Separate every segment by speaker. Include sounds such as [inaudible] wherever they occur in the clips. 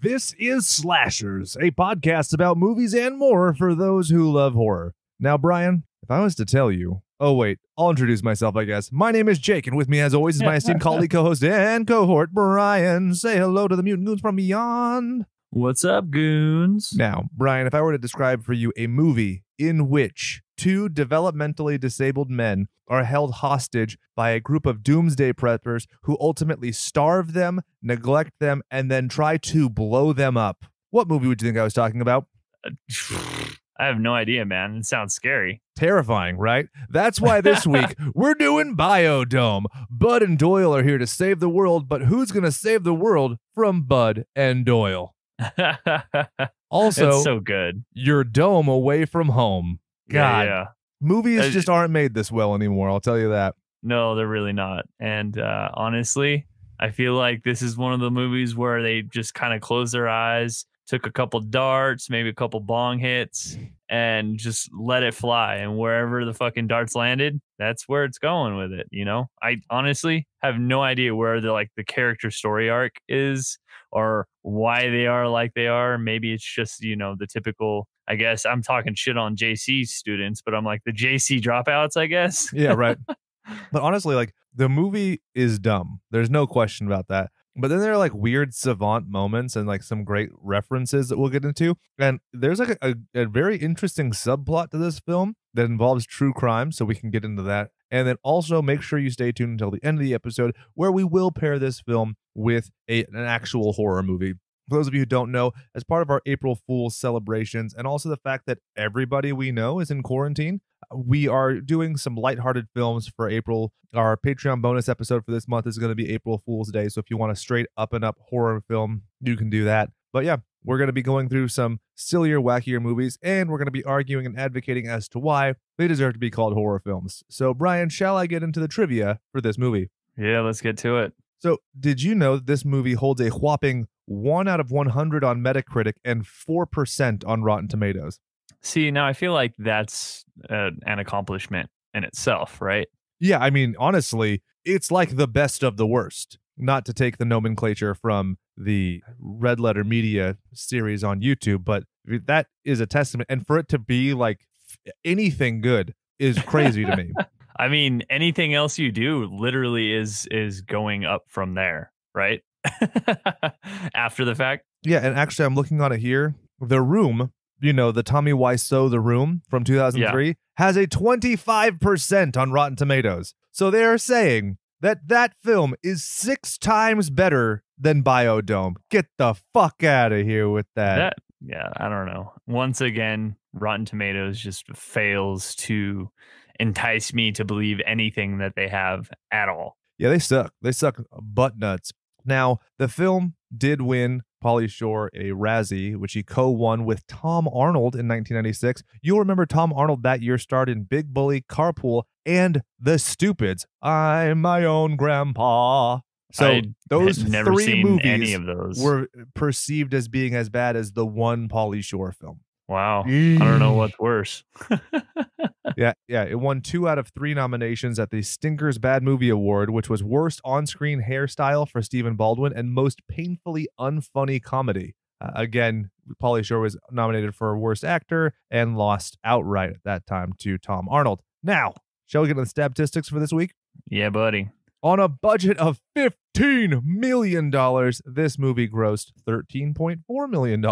Speaker 1: This is Slashers, a podcast about movies and more for those who love horror. Now, Brian, if I was to tell you, oh, wait, I'll introduce myself, I guess. My name is Jake, and with me, as always, is my esteemed [laughs] colleague, co host, and cohort, Brian. Say hello to the mutant goons from beyond.
Speaker 2: What's up, goons?
Speaker 1: Now, Brian, if I were to describe for you a movie in which two developmentally disabled men are held hostage by a group of doomsday preppers who ultimately starve them, neglect them, and then try to blow them up. What movie would you think I was talking about? [sighs]
Speaker 2: I have no idea, man. It sounds scary.
Speaker 1: Terrifying, right? That's why this [laughs] week we're doing Biodome. Bud and Doyle are here to save the world, but who's going to save the world from Bud and Doyle? [laughs] Also,
Speaker 2: it's so good.
Speaker 1: your dome away from home. God,
Speaker 2: Yeah, yeah.
Speaker 1: movies
Speaker 2: Uh,
Speaker 1: just aren't made this well anymore. I'll tell you that.
Speaker 2: No, they're really not. And uh, honestly, I feel like this is one of the movies where they just kind of closed their eyes, took a couple darts, maybe a couple bong hits, and just let it fly. And wherever the fucking darts landed, that's where it's going with it. You know, I honestly have no idea where the like the character story arc is or why they are like they are. Maybe it's just you know the typical. I guess I'm talking shit on JC students, but I'm like the JC dropouts. I guess. [laughs]
Speaker 1: Yeah, right. [laughs] but honestly, like the movie is dumb. There's no question about that. But then there are like weird savant moments and like some great references that we'll get into. And there's like a, a, a very interesting subplot to this film that involves true crime. So we can get into that. And then also make sure you stay tuned until the end of the episode where we will pair this film with a, an actual horror movie. For those of you who don't know, as part of our April Fool's celebrations, and also the fact that everybody we know is in quarantine, uh, we are doing some lighthearted films for April. Our Patreon bonus episode for this month is going to be April Fool's Day. So if you want a straight up and up horror film, you can do that. But yeah, we're going to be going through some sillier, wackier movies, and we're going to be arguing and advocating as to why they deserve to be called horror films. So, Brian, shall I get into the trivia for this movie?
Speaker 2: Yeah, let's get to it.
Speaker 1: So, did you know that this movie holds a whopping 1 out of 100 on Metacritic and 4% on Rotten Tomatoes?
Speaker 2: See, now I feel like that's uh, an accomplishment in itself, right?
Speaker 1: Yeah, I mean, honestly, it's like the best of the worst. Not to take the nomenclature from the Red Letter Media series on YouTube, but that is a testament. And for it to be like anything good is crazy to me. [laughs]
Speaker 2: I mean, anything else you do literally is is going up from there, right? [laughs] After the fact.
Speaker 1: Yeah, and actually, I'm looking on it here. The Room, you know, the Tommy Wiseau The Room from 2003, has a 25% on Rotten Tomatoes. So they are saying that that film is six times better than Biodome. Get the fuck out of here with that.
Speaker 2: That yeah, I don't know. Once again, Rotten Tomatoes just fails to entice me to believe anything that they have at all.
Speaker 1: Yeah, they suck. They suck butt nuts. Now, the film did win Pauly Shore a Razzie, which he co won with Tom Arnold in 1996. You'll remember Tom Arnold that year starred in Big Bully, Carpool, and The Stupids. I'm my own grandpa. So
Speaker 2: I
Speaker 1: those
Speaker 2: never
Speaker 1: three
Speaker 2: seen
Speaker 1: movies
Speaker 2: any of those.
Speaker 1: were perceived as being as bad as the one Pauly Shore film.
Speaker 2: wow. I don't know what's worse. [laughs] [laughs]
Speaker 1: Yeah, yeah. It won two out of three nominations at the Stinkers Bad Movie Award, which was Worst On Screen Hairstyle for Stephen Baldwin and Most Painfully Unfunny Comedy. Uh, again, Pauly Shore was nominated for Worst Actor and lost outright at that time to Tom Arnold. Now, shall we get into the statistics for this week?
Speaker 2: yeah, buddy.
Speaker 1: On a budget of $15 million, this movie grossed $13.4 million.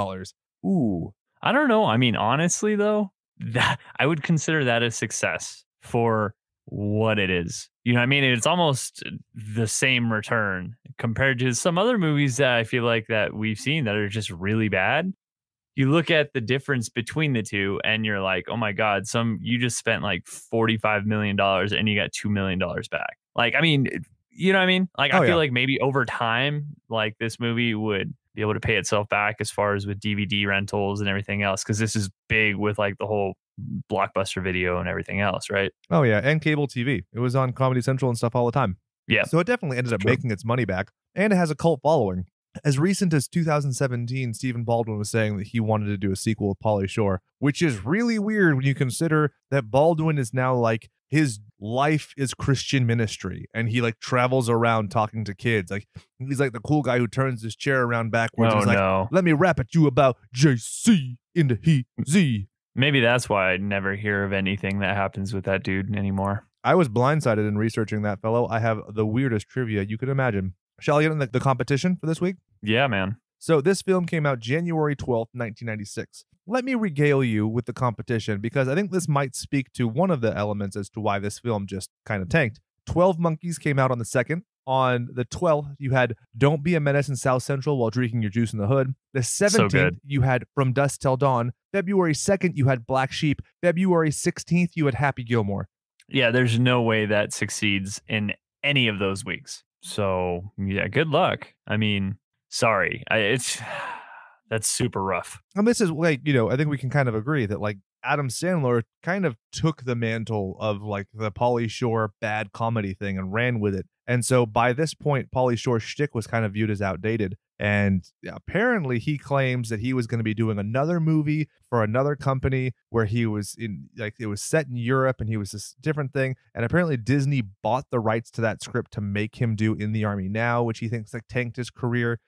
Speaker 1: Ooh,
Speaker 2: I don't know. I mean, honestly, though, that I would consider that a success for what it is. You know, what I mean, it's almost the same return compared to some other movies that I feel like that we've seen that are just really bad. You look at the difference between the two, and you're like, oh my god, some you just spent like forty five million dollars and you got two million dollars back. Like, I mean, you know what I mean? Like,
Speaker 1: Oh,
Speaker 2: I feel
Speaker 1: yeah.
Speaker 2: like maybe over time, like this movie would be able to pay itself back as far as with DVD rentals and everything else. Cause this is big with like the whole blockbuster video and everything else, right?
Speaker 1: Oh yeah, and cable TV. It was on Comedy Central and stuff all the time.
Speaker 2: Yeah.
Speaker 1: So it definitely ended up
Speaker 2: True.
Speaker 1: making its money back, and it has a cult following. as recent as 2017, Stephen Baldwin was saying that he wanted to do a sequel with Pauly Shore, which is really weird when you consider that Baldwin is now like his life is Christian ministry and he like travels around talking to kids. Like he's like the cool guy who turns his chair around backwards.
Speaker 2: Oh
Speaker 1: is like,
Speaker 2: no.
Speaker 1: let me rap at you about JC in the he Z.
Speaker 2: Maybe that's why I never hear of anything that happens with that dude anymore.
Speaker 1: I was blindsided in researching that fellow. I have the weirdest trivia you could imagine. Shall I get in the, the competition for this week?
Speaker 2: Yeah, man.
Speaker 1: So this film came out January 12th, 1996. Let me regale you with the competition because I think this might speak to one of the elements as to why this film just kind of tanked. 12 Monkeys came out on the 2nd. On the 12th, you had Don't Be a Menace in South Central while drinking your juice in the hood. The 17th,
Speaker 2: good.
Speaker 1: you had From Dusk Till Dawn. February 2nd, you had Black Sheep. February 16th, you had Happy Gilmore.
Speaker 2: Yeah, there's no way that succeeds in any of those weeks. So yeah, good luck. I mean, sorry, I, it's [sighs] that's super rough.
Speaker 1: And this is like, you know, I think we can kind of agree that like Adam Sandler kind of took the mantle of like the Pauly Shore bad comedy thing and ran with it. And so by this point, Pauly Shore's shtick was kind of viewed as outdated. And apparently he claims that he was going to be doing another movie for another company where he was in like it was set in Europe and he was this different thing. And apparently Disney bought the rights to that script to make him do In the Army Now, which he thinks like tanked his career.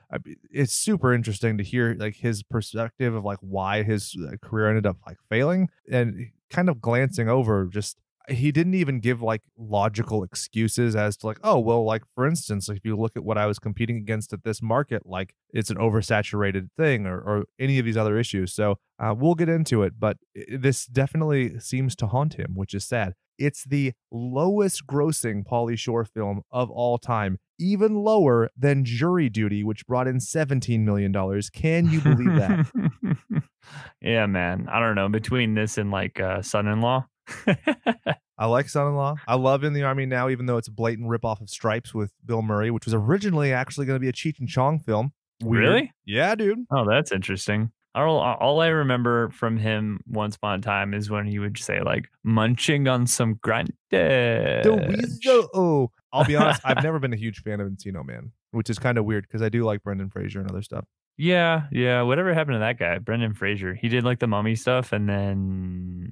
Speaker 1: It's super interesting to hear like his perspective of like why his uh, career ended up like failing and kind of glancing over just he didn't even give like logical excuses as to like oh well like for instance if you look at what i was competing against at this market like it's an oversaturated thing or, or any of these other issues so uh, we'll get into it but this definitely seems to haunt him which is sad it's the lowest grossing Pauly Shore film of all time, even lower than Jury Duty, which brought in $17 million. Can you believe that? [laughs]
Speaker 2: yeah, man. I don't know. Between this and like uh, son-in-law.
Speaker 1: I like Son in Law. I love In the Army Now, even though it's a blatant ripoff of Stripes with Bill Murray, which was originally actually going to be a Cheech and Chong film. Weird.
Speaker 2: Really?
Speaker 1: Yeah, dude.
Speaker 2: Oh, that's interesting. All, all I remember from him once upon a time is when he would say like munching on some gruntage.
Speaker 1: The Weasel. Oh, I'll be honest. I've never been a huge fan of Encino Man, which is kind of weird because I do like Brendan Fraser and other stuff.
Speaker 2: Yeah, yeah. Whatever happened to that guy, Brendan Fraser? He did like the mummy stuff, and then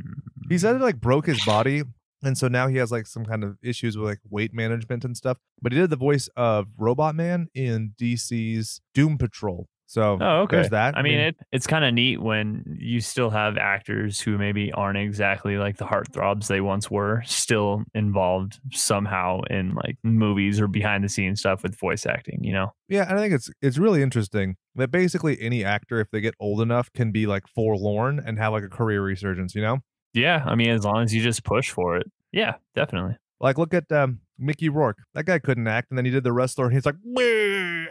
Speaker 1: He said it like broke his body. And so now he has like some kind of issues with like weight management and stuff. But he did the voice of Robot Man in DC's Doom Patrol. So
Speaker 2: Oh, okay.
Speaker 1: there's that.
Speaker 2: I mean, it, it's kind of neat when you still have actors who maybe aren't exactly like the heartthrobs they once were, still involved somehow in like movies or behind the scenes stuff with voice acting. You know?
Speaker 1: Yeah, and I think it's it's really interesting that basically any actor, if they get old enough, can be like forlorn and have like a career resurgence. You know,
Speaker 2: Yeah. I mean, as long as you just push for it. Yeah, definitely.
Speaker 1: like look at um, Mickey Rourke. That guy couldn't act, and then he did the wrestler, and he's like,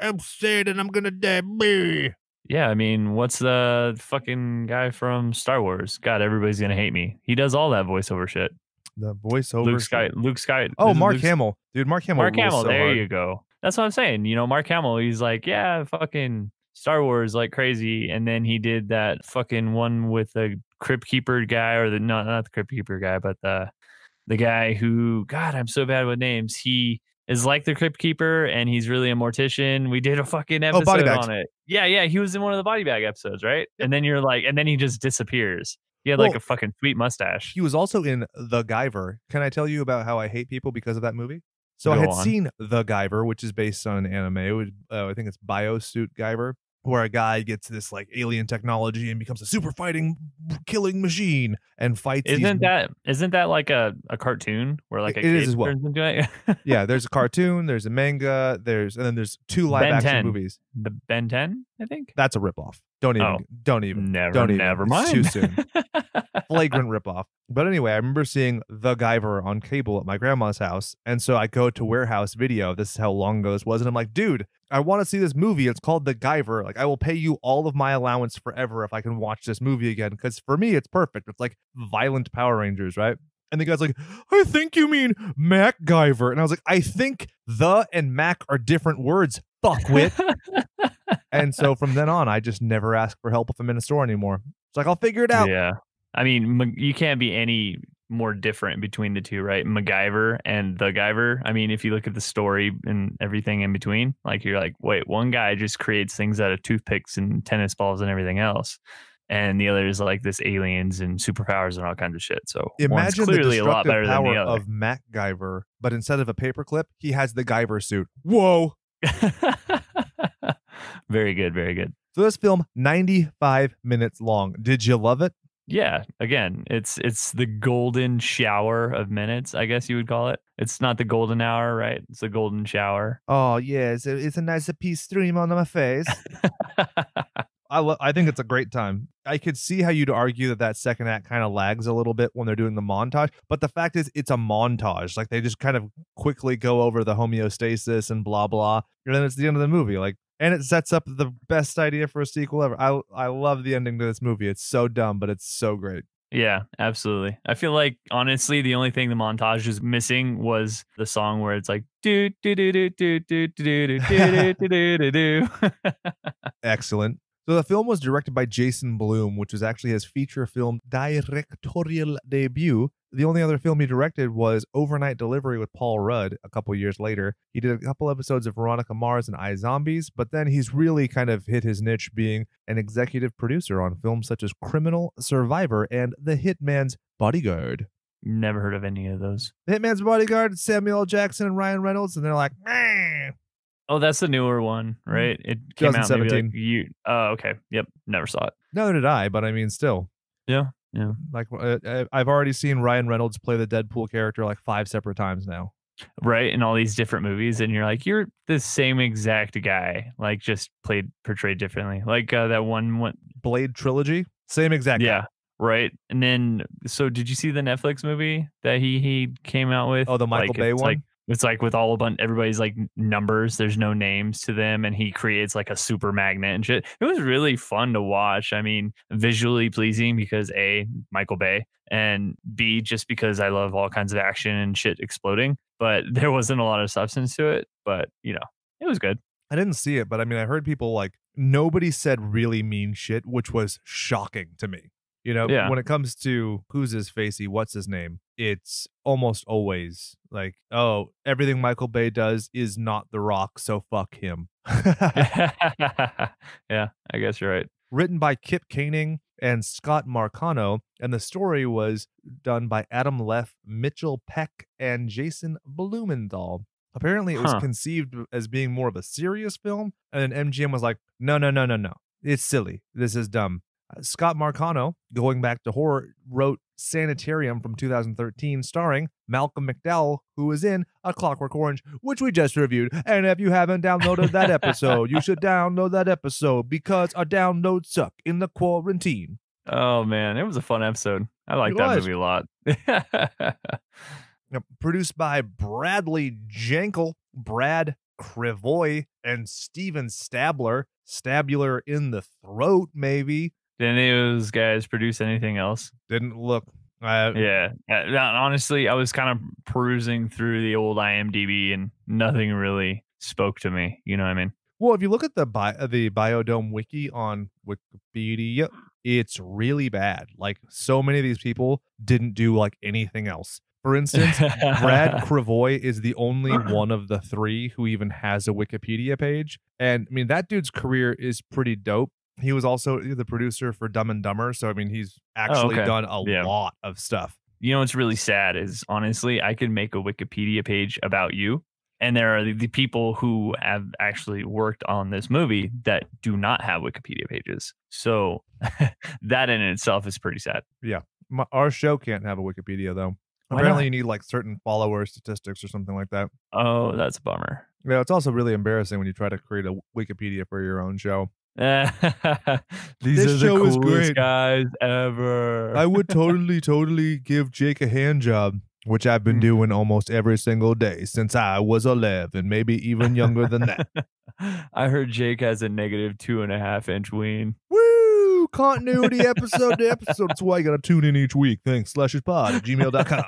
Speaker 1: "I'm sad and I'm gonna die." bleh."
Speaker 2: Yeah, I mean, what's the fucking guy from Star Wars? God, everybody's gonna hate me. He does all that voiceover shit.
Speaker 1: The voiceover.
Speaker 2: Luke Sky, Luke Sky.
Speaker 1: Oh, Mark
Speaker 2: Luke-
Speaker 1: Hamill, dude. Mark Hamill.
Speaker 2: Mark Hamill.
Speaker 1: so
Speaker 2: there
Speaker 1: hard.
Speaker 2: you go. That's what I'm saying. You know, Mark Hamill. He's like, yeah, fucking Star Wars like crazy, and then he did that fucking one with the Crypt Keeper guy, or the not not the Crypt Keeper guy, but the the guy who God, I'm so bad with names. He is like the Crypt Keeper, and he's really a mortician. We did a fucking
Speaker 1: Oh,
Speaker 2: episode
Speaker 1: Bags.
Speaker 2: on it. Yeah, yeah. He was in one of the body bag episodes, right? And then you're like, and then he just disappears. He had like
Speaker 1: Well,
Speaker 2: a fucking sweet mustache.
Speaker 1: He was also in The Guyver. Can I tell you about how I hate people because of that movie? So I had
Speaker 2: on.
Speaker 1: seen The Guyver, which is based on an anime. It was, uh, I think it's Biosuit Guyver, where a guy gets this like alien technology and becomes a super fighting, killing machine and fights.
Speaker 2: Isn't that isn't that like a, a cartoon where like a
Speaker 1: It is
Speaker 2: kid
Speaker 1: as well.
Speaker 2: turns into it? [laughs]
Speaker 1: yeah, there's a cartoon, there's a manga, there's and then there's two live
Speaker 2: Ben
Speaker 1: action
Speaker 2: 10.
Speaker 1: movies.
Speaker 2: the Ben 10, I think.
Speaker 1: That's a ripoff. Don't even.
Speaker 2: Oh.
Speaker 1: Don't even.
Speaker 2: Never,
Speaker 1: don't even.
Speaker 2: never
Speaker 1: It's
Speaker 2: mind.
Speaker 1: too soon. [laughs] flagrant ripoff. But anyway, I remember seeing The Guyver on cable at my grandma's house. And so I go to Warehouse Video. This is how long ago this was. And I'm like, dude, I want to see this movie. It's called The Guyver. Like, I will pay you all of my allowance forever if I can watch this movie again. Because for me, it's perfect. It's like violent Power Rangers, right? And the guy's like, I think you mean Mac Guyver. And I was like, I think the and Mac are different words, Fuck fuckwit. [laughs] and so from then on, I just never ask for help if I'm in a store anymore. It's like, I'll figure it out.
Speaker 2: yeah. I mean, you can't be any more different between the two, right? MacGyver and the Guyver. I mean, if you look at the story and everything in between, like you're like, wait, one guy just creates things out of toothpicks and tennis balls and everything else. And the other is like this aliens and superpowers and all kinds of shit. So one's
Speaker 1: Imagine the
Speaker 2: clearly a lot better than the other.
Speaker 1: of MacGyver, but instead of a paperclip, he has the Guyver suit. Whoa! [laughs]
Speaker 2: very good, very good.
Speaker 1: So this film, 95 minutes long. Did you love it?
Speaker 2: Yeah, again, it's it's the golden shower of minutes, I guess you would call it. It's not the golden hour, right? It's the golden shower.
Speaker 1: Oh yeah, it's a, it's a nice piece stream on my face. [laughs] I lo- I think it's a great time. I could see how you'd argue that that second act kind of lags a little bit when they're doing the montage, but the fact is, it's a montage. Like they just kind of quickly go over the homeostasis and blah blah, and then it's the end of the movie. Like, and it sets up the best idea for a sequel ever. I I love the ending to this movie. It's so dumb, but it's so great.
Speaker 2: Yeah, absolutely. I feel like honestly, the only thing the montage is missing was the song where it's like do do do do do do do do do do do do do.
Speaker 1: Excellent. So the film was directed by Jason Bloom, which was actually his feature film directorial debut. The only other film he directed was Overnight Delivery with Paul Rudd a couple years later. He did a couple episodes of Veronica Mars and I Zombies, but then he's really kind of hit his niche being an executive producer on films such as Criminal, Survivor, and The Hitman's Bodyguard.
Speaker 2: Never heard of any of those.
Speaker 1: The Hitman's Bodyguard, Samuel L. Jackson and Ryan Reynolds, and they're like, "Meh."
Speaker 2: Oh, that's the newer one, right? It came out maybe
Speaker 1: 2017.
Speaker 2: like you. Oh, okay. Yep. Never saw it.
Speaker 1: neither did I, but I mean, still.
Speaker 2: Yeah. Yeah.
Speaker 1: Like uh, uh, I've already seen Ryan Reynolds play the Deadpool character like five separate times now.
Speaker 2: Right. In all these different movies, and you're like, you're the same exact guy, like just played portrayed differently. Like uh, that one one.
Speaker 1: Blade trilogy, same exact. guy.
Speaker 2: Yeah. Right. And then, so did you see the Netflix movie that he he came out with?
Speaker 1: Oh, the Michael
Speaker 2: Like,
Speaker 1: Bay one?
Speaker 2: Like, it's like with all a bunch, everybody's like numbers. There's no names to them, and he creates like a super magnet and shit. It was really fun to watch. I mean, visually pleasing because a Michael Bay, and b just because I love all kinds of action and shit exploding. But [laughs] there wasn't a lot of substance to it. But you know, it was good.
Speaker 1: I didn't see it, but I mean, I heard people like nobody said really mean shit, which was shocking to me. You know,
Speaker 2: Yeah.
Speaker 1: when it comes to who's his facey, what's his name, it's almost always like, oh, everything Michael Bay does is not The Rock, so fuck him. [laughs] [laughs]
Speaker 2: yeah, I guess you're right.
Speaker 1: Written by Kip Koenig and Scott Marcano, and the story was done by Adam Leff, Mitchell Peck, and Jason Blumenthal. Apparently, it was
Speaker 2: Huh.
Speaker 1: conceived as being more of a serious film, and then MGM was like, no, no, no, no, no. It's silly. This is dumb. Uh, Scott Marcano, going back to horror, wrote Sanitarium from 2013, starring Malcolm McDowell, who was in A Clockwork Orange, which we just reviewed. And if you haven't downloaded that episode, you should download that episode because our downloads suck in the quarantine.
Speaker 2: Oh man, it was a fun episode. I like that
Speaker 1: was.
Speaker 2: movie a lot.
Speaker 1: Now, Produced by Bradley Jenkel, Brad Krevoy, and Steven Stabler. Stabler in the throat, maybe.
Speaker 2: Did any of those guys produce anything else?
Speaker 1: Didn't look. Uh,
Speaker 2: Yeah. Honestly, I was kind of perusing through the old IMDb and nothing really spoke to me. You know what I mean?
Speaker 1: Well, if you look at the bi- uh, the Biodome wiki on Wikipedia, it's really bad. Like so many of these people didn't do like anything else. For instance, Brad [laughs] Krevoy is the only [clears throat] one of the three who even has a Wikipedia page. And I mean, that dude's career is pretty dope. He was also the producer for Dumb and Dumber. So, I mean, he's oh, actually
Speaker 2: okay.
Speaker 1: done a
Speaker 2: Yeah.
Speaker 1: lot of stuff.
Speaker 2: you know what's really sad is honestly, I could make a Wikipedia page about you. And there are the, the people who have actually worked on this movie that do not have Wikipedia pages. So [laughs] that in itself is pretty sad.
Speaker 1: My, our show can't have a Wikipedia, though.
Speaker 2: Why
Speaker 1: Apparently,
Speaker 2: not?
Speaker 1: you need like certain follower statistics or something like that.
Speaker 2: Oh, that's a bummer.
Speaker 1: Yeah, it's also really embarrassing when you try to create a Wikipedia for your own show. [laughs]
Speaker 2: These
Speaker 1: This
Speaker 2: are the coolest guys ever.
Speaker 1: I would [laughs] totally, totally give Jake a hand job, which I've been
Speaker 2: Hmm.
Speaker 1: doing almost every single day since I was 11, maybe even younger than that. [laughs]
Speaker 2: I heard Jake has a negative two and a half inch ween.
Speaker 1: Woo! Continuity episode to episode. That's why you got to tune in each week. Thanks, slashespod at gmail.com.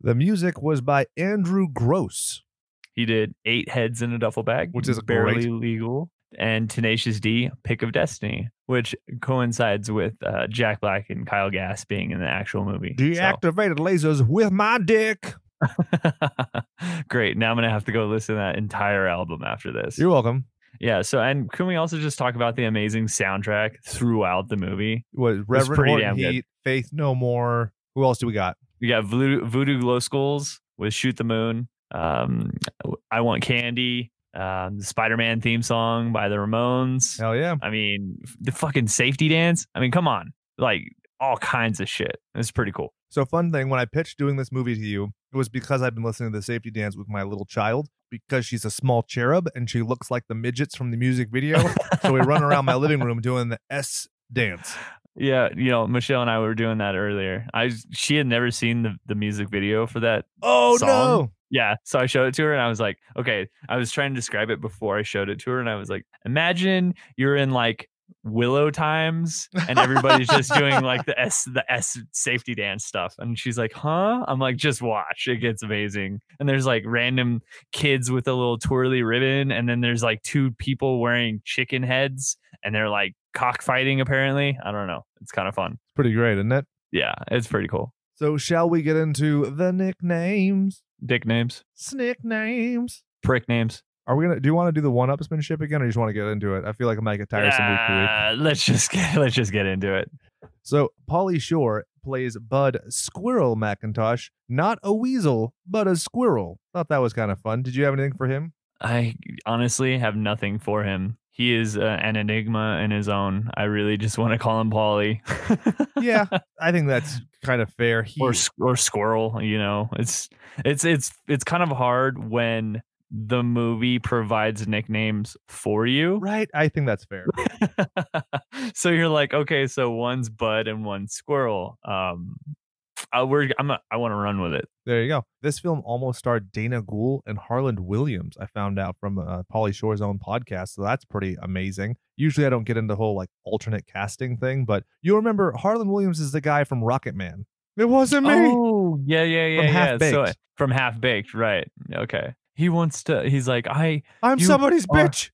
Speaker 1: The music was by Andrew Gross.
Speaker 2: He did eight heads in a duffel bag,
Speaker 1: Which is
Speaker 2: barely
Speaker 1: great.
Speaker 2: legal. And Tenacious D, Pick of Destiny, which coincides with uh, Jack Black and Kyle Gass being in the actual movie. So-
Speaker 1: Deactivated lasers with my dick. [laughs]
Speaker 2: Great. Now I'm gonna have to go listen to that entire album after this.
Speaker 1: You're welcome.
Speaker 2: yeah. So, and can we also just talk about the amazing soundtrack throughout the movie?
Speaker 1: What Reverend
Speaker 2: pretty
Speaker 1: Horton
Speaker 2: damn good.
Speaker 1: Heat, Faith No More. Who else do we got?
Speaker 2: We got Voodoo, Voodoo Glow Skulls with Shoot the Moon. Um, I Want Candy. Um, the Spider-Man theme song by the Ramones.
Speaker 1: Hell yeah.
Speaker 2: I mean, the fucking safety dance. I mean, come on, like all kinds of shit. It's pretty cool.
Speaker 1: So fun thing when I pitched doing this movie to you, it was because I've been listening to the safety dance with my little child because she's a small cherub and she looks like the midgets from the music video. so we run around my living room doing the S dance.
Speaker 2: Yeah, you know, Michelle and I were doing that earlier. I she had never seen the, the music video for that.
Speaker 1: Oh
Speaker 2: Song?
Speaker 1: no.
Speaker 2: Yeah, so I showed it to her and I was like, okay, I was trying to describe it before I showed it to her and I was like, imagine you're in like Willow times and everybody's just doing [laughs] like the S the S safety dance stuff. And she's like, huh? I'm like, just watch. It gets amazing. And there's like random kids with a little twirly ribbon, and then there's like two people wearing chicken heads and they're like cockfighting apparently. I don't know. It's kind of fun.
Speaker 1: It's pretty great, isn't it?
Speaker 2: Yeah, it's pretty cool.
Speaker 1: So shall we get into the nicknames?
Speaker 2: Dick names,
Speaker 1: Snick names.
Speaker 2: prick names.
Speaker 1: Are we gonna do you want to do the one upsmanship again or you just want to get into it? I feel like I might get tiresome week to week.
Speaker 2: Uh, let's just get [laughs] let's just get into it.
Speaker 1: So Pauly Shore plays Bud Squirrel McIntosh, not a weasel, but a squirrel. Thought that was kind of fun. Did you have anything for him?
Speaker 2: I honestly have nothing for him. He is uh, an enigma in his own. I really just want to call him Pauly. [laughs]
Speaker 1: Yeah, I think that's kind of fair. He,
Speaker 2: or or squirrel. You know, it's it's it's it's kind of hard when the movie provides nicknames for you.
Speaker 1: right, I think that's fair. [laughs]
Speaker 2: so you're like, okay, so one's Bud and one's Squirrel. Um, I, we're I'm a, I want to run with it.
Speaker 1: There you go. This film almost starred Dana Gould and Harland Williams. I found out from uh, Pauly Shore's own podcast, so that's pretty amazing. Usually, I don't get into the whole like alternate casting thing, but you remember Harland Williams is the guy from Rocket Man. It wasn't me.
Speaker 2: Oh, yeah, yeah, yeah,
Speaker 1: From
Speaker 2: yeah.
Speaker 1: Half
Speaker 2: So
Speaker 1: Baked.
Speaker 2: from half baked, right? Okay. He wants to. He's like, I.
Speaker 1: I'm somebody's
Speaker 2: are-
Speaker 1: bitch.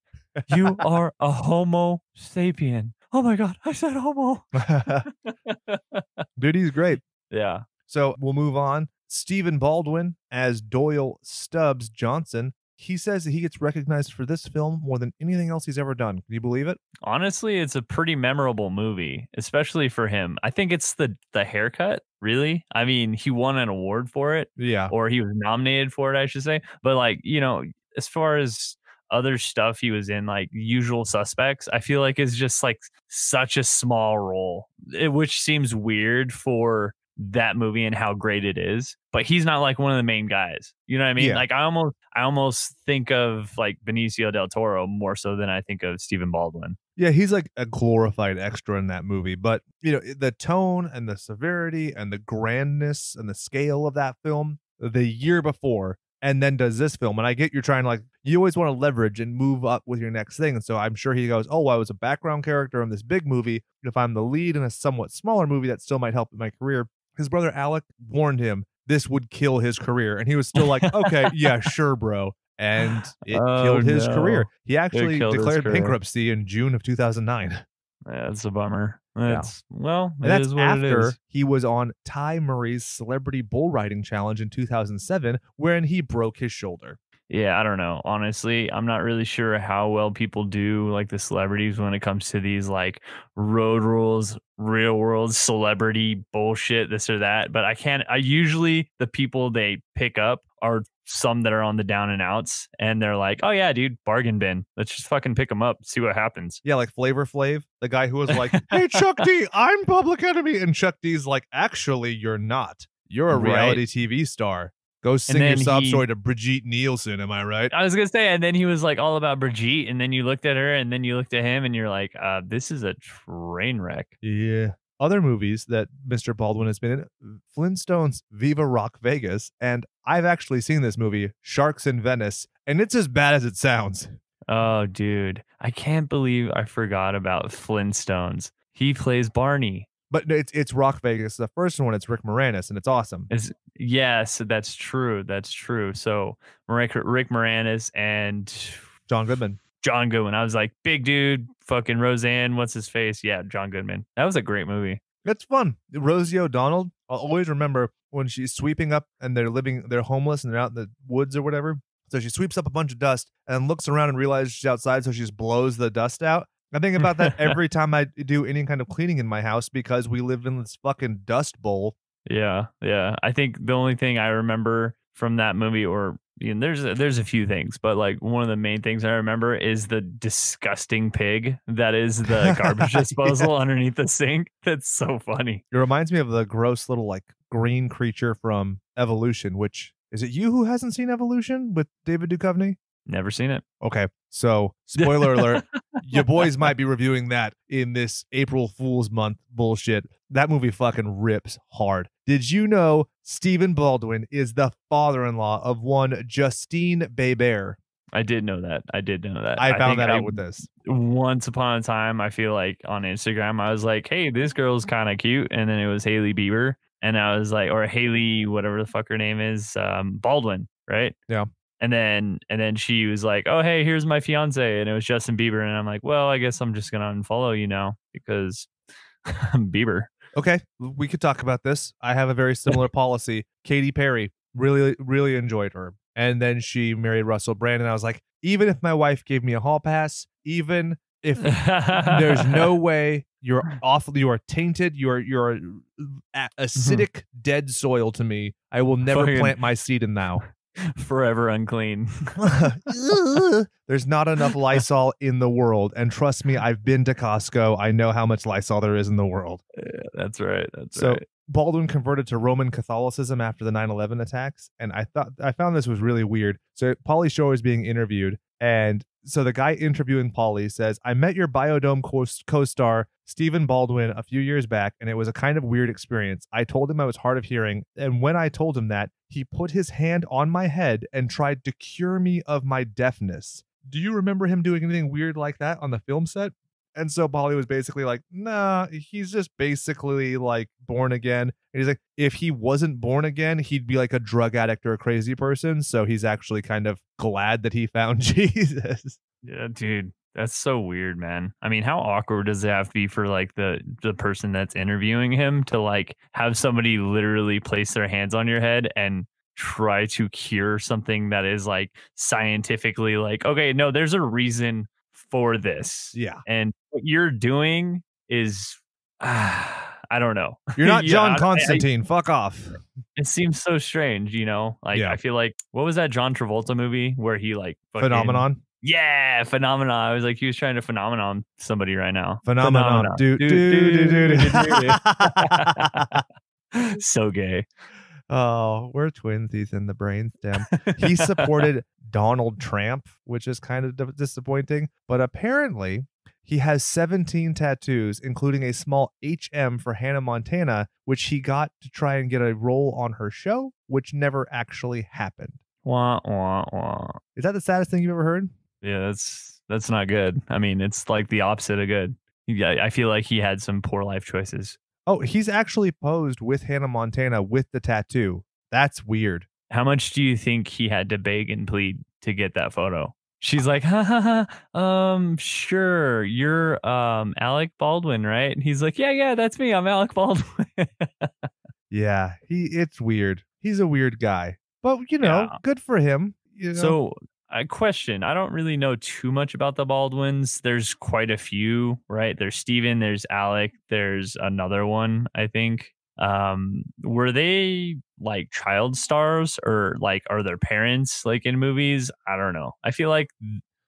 Speaker 2: You [laughs] are a Homo sapien. Oh my god, I said Homo. [laughs]
Speaker 1: Dude, he's great.
Speaker 2: Yeah.
Speaker 1: So we'll move on. Stephen Baldwin as Doyle Stubbs Johnson. He says that he gets recognized for this film more than anything else he's ever done. Can you believe it?
Speaker 2: Honestly, it's a pretty memorable movie, especially for him. I think it's the the haircut. Really, I mean, he won an award for it.
Speaker 1: Yeah.
Speaker 2: or he was nominated for it, I should say. But like, you know, as far as other stuff he was in, like Usual Suspects, I feel like is just like such a small role, it- which seems weird for that movie and how great it is. But he's not like one of the main guys. You know what I mean?
Speaker 1: Yeah.
Speaker 2: Like I almost, I almost think of like Benicio del Toro more so than I think of Stephen Baldwin.
Speaker 1: Yeah, he's like a glorified extra in that movie. But, you know, the tone and the severity and the grandness and the scale of that film the year before and then does this film. And I get you're trying to like, you always want to leverage and move up with your next thing. And so I'm sure he goes, Oh, I was a background character in this big movie. If I'm the lead in a somewhat smaller movie, that still might help my career. His brother Alec warned him this would kill his career. And he was still like, Okay, [laughs] yeah, sure, bro. And it
Speaker 2: Oh,
Speaker 1: killed his
Speaker 2: no.
Speaker 1: career. He actually declared bankruptcy in June of 2009.
Speaker 2: Yeah, it's a bummer. It's well, it
Speaker 1: that's
Speaker 2: is what
Speaker 1: after
Speaker 2: is.
Speaker 1: he was on Ty Murray's Celebrity Bull Riding Challenge in 2007, wherein he broke his shoulder.
Speaker 2: Yeah, I don't know. Honestly, I'm not really sure how well people do like the celebrities when it comes to these like road rules, real world celebrity bullshit, this or that. But I can't. I usually the people they pick up are some that are on the down and outs, and they're like, "Oh yeah, dude, bargain bin. Let's just fucking pick them up, see what happens."
Speaker 1: Yeah, like Flavor Flav, the guy who was like, [laughs] "Hey Chuck D, I'm Public Enemy," and Chuck D's like, "Actually, you're not. You're a
Speaker 2: Right.
Speaker 1: reality TV star. Go sing your sob
Speaker 2: he-
Speaker 1: story to Brigitte Nielsen. Am I right?"
Speaker 2: I was gonna say, and then he was like all about Brigitte, and then you looked at her, and then you looked at him, and you're like, uh, "This is a train wreck."
Speaker 1: Yeah. Other movies that Mr. Baldwin has been in Flintstones Viva Rock Vegas. And I've actually seen this movie, Sharks in Venice, and it's as bad as it sounds.
Speaker 2: Oh, dude, I can't believe I forgot about Flintstones. He plays Barney.
Speaker 1: But it's it's Rock Vegas. The first one, it's Rick Moranis, and it's awesome.
Speaker 2: Is yes, that's true. That's true. So Rick, Rick Moranis and
Speaker 1: John Goodman.
Speaker 2: John Goodman. I was like, big dude, fucking Roseanne, what's his face? Yeah, John Goodman. That was a great movie.
Speaker 1: It's fun. Rosie O'Donnell, I'll always remember when she's sweeping up and they're living, they're homeless and they're out in the woods or whatever. So she sweeps up a bunch of dust and looks around and realizes she's outside, so she just blows the dust out. I think about that [laughs] every time I do any kind of cleaning in my house because we live in this fucking dust bowl.
Speaker 2: Yeah, yeah. I think the only thing I remember from that movie, or you know, there's a, there's a few things, but like one of the main things I remember is the disgusting pig that is the garbage [laughs] disposal
Speaker 1: Yeah.
Speaker 2: underneath the sink. That's so funny.
Speaker 1: It reminds me of the gross little like green creature from Evolution, which is it you who hasn't seen Evolution with David Duchovny?
Speaker 2: Never seen it.
Speaker 1: Okay. So, spoiler alert, your boys might be [laughs] reviewing that in this April Fool's Month bullshit. That movie fucking rips hard. Did you know Stephen Baldwin is the father in law of one Justine Bieber?
Speaker 2: I did know that. I did know that.
Speaker 1: I found that
Speaker 2: I-
Speaker 1: out with this.
Speaker 2: once upon a time, I feel like on Instagram, I was like, "Hey, this girl's kind of cute," and then it was Hailey Bieber, and I was like, or Hailey, whatever the fuck her name is, um, Baldwin, right?
Speaker 1: Yeah.
Speaker 2: And then and then she was like, "Oh, hey, here's my fiance," and it was Justin Bieber, and I'm like, "Well, I guess I'm just gonna unfollow you now because [laughs] I'm Bieber."
Speaker 1: Okay, we could talk about this. I have a very similar [laughs] policy. Katy Perry really, really enjoyed her, and then she married Russell Brand, and I was like, even if my wife gave me a hall pass, even if there's no [laughs] way you're awful, you are tainted, you're you're a- uh, mm-hmm. acidic, dead soil to me. I will never
Speaker 2: Fucking-
Speaker 1: plant my seed in thou. [laughs]
Speaker 2: forever unclean. [laughs]
Speaker 1: There's not enough Lysol in the world, and trust me, I've been to Costco. I know how much Lysol there is in the world.
Speaker 2: Yeah, That's right. That's
Speaker 1: So
Speaker 2: right.
Speaker 1: Baldwin converted to Roman Catholicism after the 9/11 attacks, and I thought I found this was really weird. So Pauly Shore is being interviewed, and so the guy interviewing Pauly says, "I met your Biodome co- co-star Stephen Baldwin a few years back, and it was a kind of weird experience. I told him I was hard of hearing, and when I told him that, he put his hand on my head and tried to cure me of my deafness." Do you remember him doing anything weird like that on the film set? And so Pauly was basically like, nah, he's just basically like born again. And he's like, if he wasn't born again, he'd be like a drug addict or a crazy person. So he's actually kind of glad that he found [laughs] Jesus.
Speaker 2: Yeah, dude, that's so weird, man. I mean, how awkward does it have to be for like the the person that's interviewing him to like have somebody literally place their hands on your head and try to cure something that is like scientifically like, okay, no, there's a reason for this.
Speaker 1: Yeah.
Speaker 2: And what you're doing is [sighs] I don't know. [laughs]
Speaker 1: You're not
Speaker 2: Yeah,
Speaker 1: John
Speaker 2: I- I-
Speaker 1: Constantine. Fuck off.
Speaker 2: it seems so strange, you know? Like
Speaker 1: Yeah.
Speaker 2: I feel like what was that John Travolta movie where he like fucking-
Speaker 1: Phenomenon.
Speaker 2: yeah, phenomenon. I was like, he was trying to phenomenon somebody right now.
Speaker 1: Phenomenon. Do, do, do, do, do. [laughs]
Speaker 2: so gay.
Speaker 1: oh, we're twinsies in the brainstem. he [laughs] supported Donald Trump, which is kind of di- disappointing. But apparently, he has 17 tattoos, including a small HM for Hannah Montana, which he got to try and get a role on her show, which never actually happened.
Speaker 2: Wah wah wah.
Speaker 1: Is that the saddest thing you've ever heard?
Speaker 2: Yeah, that's that's not good. I mean, it's like the opposite of good. Yeah, I feel like he had some poor life choices.
Speaker 1: Oh, he's actually posed with Hannah Montana with the tattoo. That's weird.
Speaker 2: How much do you think he had to beg and plead to get that photo? She's like, ha ha ha. Um, sure, you're um Alec Baldwin, right? And he's like, yeah, yeah, that's me. I'm Alec [laughs] Baldwin.
Speaker 1: Yeah, he it's weird. He's a weird guy. But you know,
Speaker 2: Yeah.
Speaker 1: good for him. You know?
Speaker 2: So, a question. I don't really know too much about the Baldwins. There's quite a few, right? There's Steven, there's Alec, there's another one, I think. Um, were they like child stars or like are their parents like in movies? I don't know. I feel like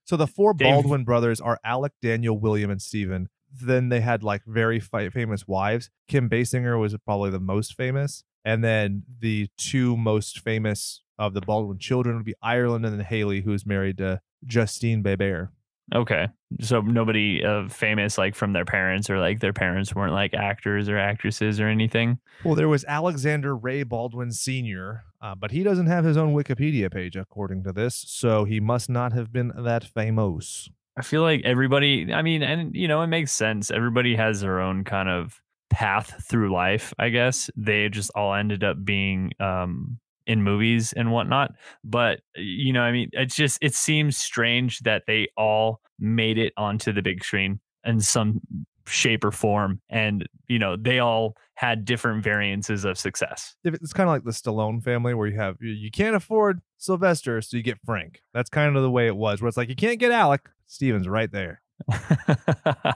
Speaker 1: So the four Baldwin brothers are Alec, Daniel, William, and Stephen. Then they had like very fi- famous wives. Kim Basinger was probably the most famous, and then the two most famous of the Baldwin children would be Ireland and then Hailey, who's married to Justine Bieber.
Speaker 2: Okay. So nobody uh, famous like from their parents or like their parents weren't like actors or actresses or anything.
Speaker 1: Well, there was Alexander Ray Baldwin Sr., uh, but he doesn't have his own Wikipedia page according to this, so he must not have been that famous.
Speaker 2: I feel like everybody, I mean, and you know, it makes sense. Everybody has their own kind of path through life, I guess. They just all ended up being um in movies and whatnot. But you know, I mean, it's just it seems strange that they all made it onto the big screen in some shape or form, and you know, they all had different variances of success.
Speaker 1: It's kind of like the Stallone family where you have you can't afford Sylvester, so you get Frank. That's kind of the way it was. Where it's like you can't get Alec, Steven's right there.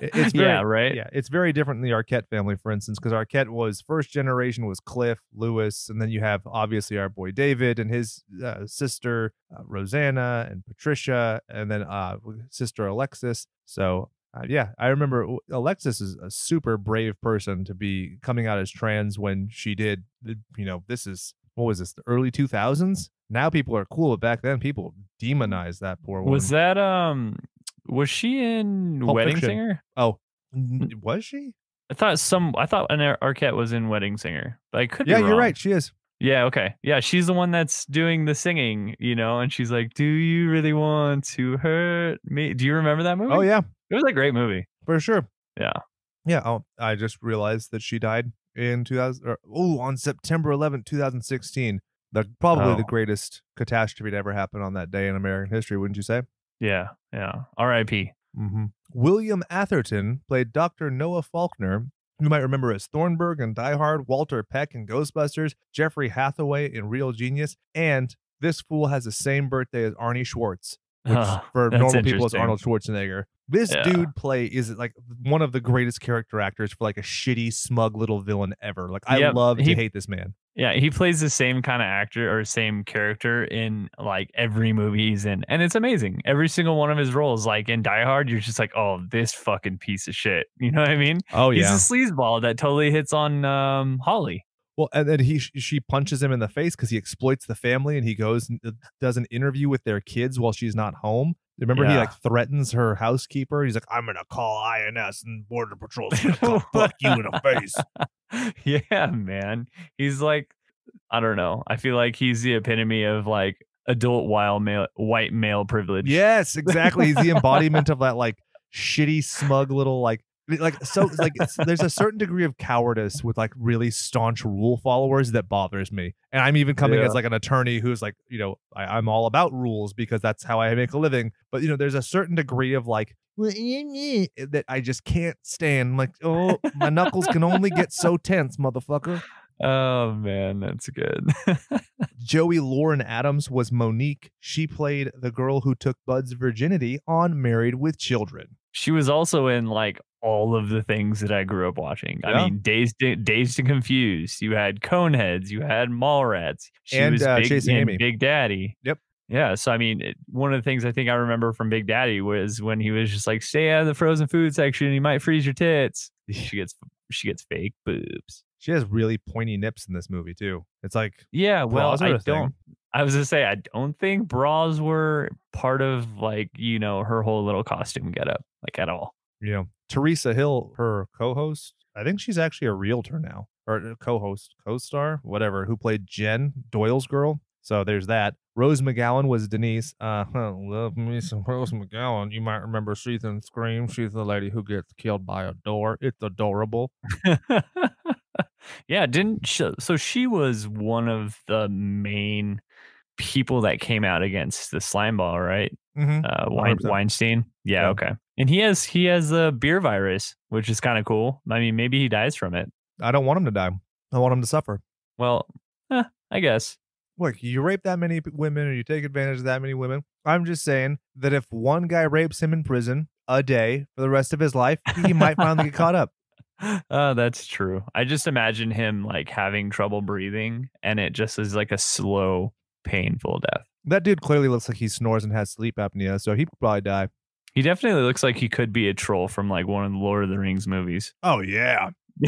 Speaker 1: It's [laughs] very,
Speaker 2: yeah, right.
Speaker 1: Yeah, it's very different in the Arquette family, for instance, because Arquette was first generation was Cliff Lewis, and then you have obviously our boy David and his uh, sister uh, Rosanna and Patricia, and then uh, sister Alexis. So uh, yeah, I remember Alexis is a super brave person to be coming out as trans when she did. You know, this is what was this the early 2000s now people are cool but back then people demonized that poor woman
Speaker 2: was that um was she in
Speaker 1: Pulp
Speaker 2: Wedding
Speaker 1: Fiction.
Speaker 2: Singer?
Speaker 1: oh hmm. was she
Speaker 2: I thought some. I thought an Arquette was in Wedding Singer, but I could.
Speaker 1: yeah you're right she is
Speaker 2: Yeah. Okay. Yeah, she's the one that's doing the singing, you know, and she's like, "Do you really want to hurt me?" Do you remember that oh, movie?
Speaker 1: oh yeah
Speaker 2: it was a great movie.
Speaker 1: for sure
Speaker 2: Yeah.
Speaker 1: yeah oh, i just realized that she died in 2000 oh on september 11th 2016 the probably the
Speaker 2: Oh.
Speaker 1: greatest catastrophe to ever happen on that day in american history wouldn't you say
Speaker 2: Yeah. Yeah. R.I.P.
Speaker 1: hmm William Atherton played Dr. Noah Faulkner. You might remember as Thornburg and Die Hard, Walter Peck in Ghostbusters, Jeffrey Hathaway in Real Genius, and this fool has the same birthday as Arnie Schwartz, which [laughs] for normal people is. Arnold Schwarzenegger. This
Speaker 2: Yeah.
Speaker 1: dude play is like one of the greatest character actors for like a shitty, smug little villain ever. Like I
Speaker 2: Yep,
Speaker 1: love to
Speaker 2: he-
Speaker 1: hate this man.
Speaker 2: Yeah, he plays the same kind of actor or same character in like every movie he's in, and it's amazing. Every single one of his roles, like in Die Hard, you're just like, "Oh, this fucking piece of shit." [laughs] You know what I mean?
Speaker 1: Oh yeah.
Speaker 2: He's a sleazeball that totally hits on um, Holly.
Speaker 1: Well, and then he she punches him in the face because he exploits the family, and he goes and uh, does an interview with their kids while she's not home. Remember, he like threatens her housekeeper. He's like, "I'm gonna call INS and Border Patrol's [laughs] gonna fuck you in the face." [laughs]
Speaker 2: yeah, man. He's like, I don't know. I feel like he's the epitome of like adult wild male, white male privilege.
Speaker 1: Yes, exactly. He's the [laughs] embodiment of that like shitty, smug little like like so like there's a certain degree of cowardice with like really staunch rule followers that bothers me. And I'm even coming
Speaker 2: Yeah.
Speaker 1: as like an attorney who's like, you know, I, I'm all about rules because that's how I make a living. But you know, there's a certain degree of like "Well, eh, eh," that I just can't stand. I'm like, oh, my knuckles can only get so tense, motherfucker.
Speaker 2: Oh man, that's good. [laughs]
Speaker 1: Joey Lauren Adams was Monique. She played the girl who took Bud's virginity on Married with Children.
Speaker 2: she was also in like all of the things that I grew up watching.
Speaker 1: Yeah.
Speaker 2: I mean, Dazed, Dazed and Confused. You had Coneheads. You had Mallrats. She
Speaker 1: And,
Speaker 2: was
Speaker 1: uh,
Speaker 2: big
Speaker 1: Chasing Amy.
Speaker 2: Big Daddy.
Speaker 1: Yep.
Speaker 2: Yeah. So I mean, it, one of the things I think I remember from Big Daddy was when he was just like, "Stay out of the frozen food section. You might freeze your tits." [laughs] She gets she gets fake boobs.
Speaker 1: She has really pointy nips in this movie too. It's like
Speaker 2: Yeah. Well, I don't. I was gonna say I don't think bras were part of like you know her whole little costume getup like at all.
Speaker 1: You know Teresa Hill, her co-host. I think she's actually a realtor now, or co-host, co-star, whatever, who played Jen Doyle's girl. So there's that. Rose McGowan was Denise. Uh, [laughs] love me some Rose McGowan. You might remember she's in Scream. She's the lady who gets killed by a door. It's adorable. [laughs]
Speaker 2: yeah, didn't sh so she was one of the main people that came out against the slime ball, right?
Speaker 1: Mm-hmm.
Speaker 2: Uh, Wein- Weinstein. Yeah,
Speaker 1: Yeah.
Speaker 2: okay. And he has he has a beer virus, which is kind of cool. I mean, maybe he dies from it.
Speaker 1: I don't want him to die. I want him to suffer.
Speaker 2: Well, eh, I guess.
Speaker 1: Look, you rape that many women or you take advantage of that many women. I'm just saying that if one guy rapes him in prison a day for the rest of his life, he might finally get caught up.
Speaker 2: Oh, [laughs] that's true. I just imagine him like having trouble breathing, and it just is like a slow, painful death.
Speaker 1: That dude clearly looks like he snores and has sleep apnea, so he'd probably die.
Speaker 2: He definitely looks like he could be a troll from like one of the Lord of the Rings movies.
Speaker 1: Oh yeah. [laughs]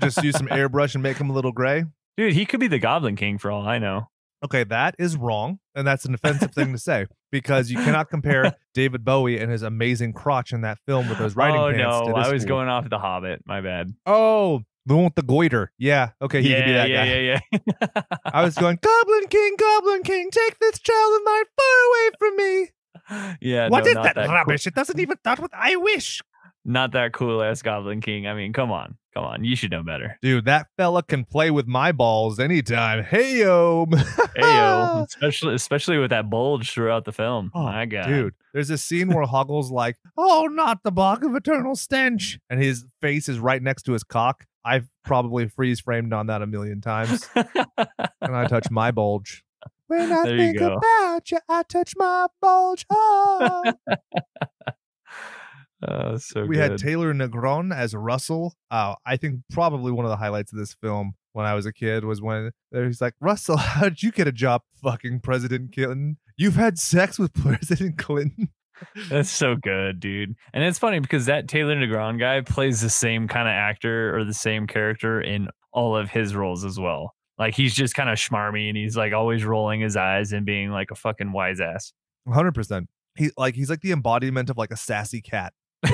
Speaker 1: Just use some airbrush and make him a little gray.
Speaker 2: Dude, he could be the Goblin King for all I know.
Speaker 1: Okay, that is wrong, and that's an offensive thing to say because you cannot compare [laughs] David Bowie and his amazing crotch in that film with those riding
Speaker 2: oh
Speaker 1: pants.
Speaker 2: no,
Speaker 1: to this
Speaker 2: I was
Speaker 1: fool.
Speaker 2: going off The Hobbit. My bad.
Speaker 1: Oh, the one with the goiter. Yeah. Okay, he
Speaker 2: yeah,
Speaker 1: could be that
Speaker 2: yeah,
Speaker 1: guy.
Speaker 2: yeah, yeah,
Speaker 1: I was going, [laughs] Goblin King, Goblin King, take this child of mine far away from me.
Speaker 2: yeah.
Speaker 1: What
Speaker 2: no,
Speaker 1: is that,
Speaker 2: that
Speaker 1: rubbish? It doesn't even start with I wish.
Speaker 2: not that cool ass Goblin King. I mean, come on, come on, you should know better.
Speaker 1: Dude, that fella can play with my balls anytime. Hey yo.
Speaker 2: Hey yo, [laughs] especially especially with that bulge throughout the film.
Speaker 1: Oh,
Speaker 2: my God,
Speaker 1: Dude, there's a scene where Hoggle's like, "Oh, not the bog of eternal stench," and his face is right next to his cock. I've probably freeze framed on that a million times, [laughs] and I touch my bulge. When I
Speaker 2: There
Speaker 1: think
Speaker 2: go.
Speaker 1: about you, I touch my bulge. [laughs] Oh.
Speaker 2: oh, so
Speaker 1: we
Speaker 2: good.
Speaker 1: had Taylor Negron as Russell. Uh, I think probably one of the highlights of this film when I was a kid was when he's like, Russell, [laughs] how'd you get a job fucking President Clinton? You've had sex with President Clinton.
Speaker 2: That's so good, dude. And it's funny because that Taylor Negron guy plays the same kind of actor or the same character in all of his roles as well. Like he's just kind of schmarmy and he's like always rolling his eyes and being like a fucking wise ass.
Speaker 1: 100%. He like he's like the embodiment of like a sassy cat. [laughs]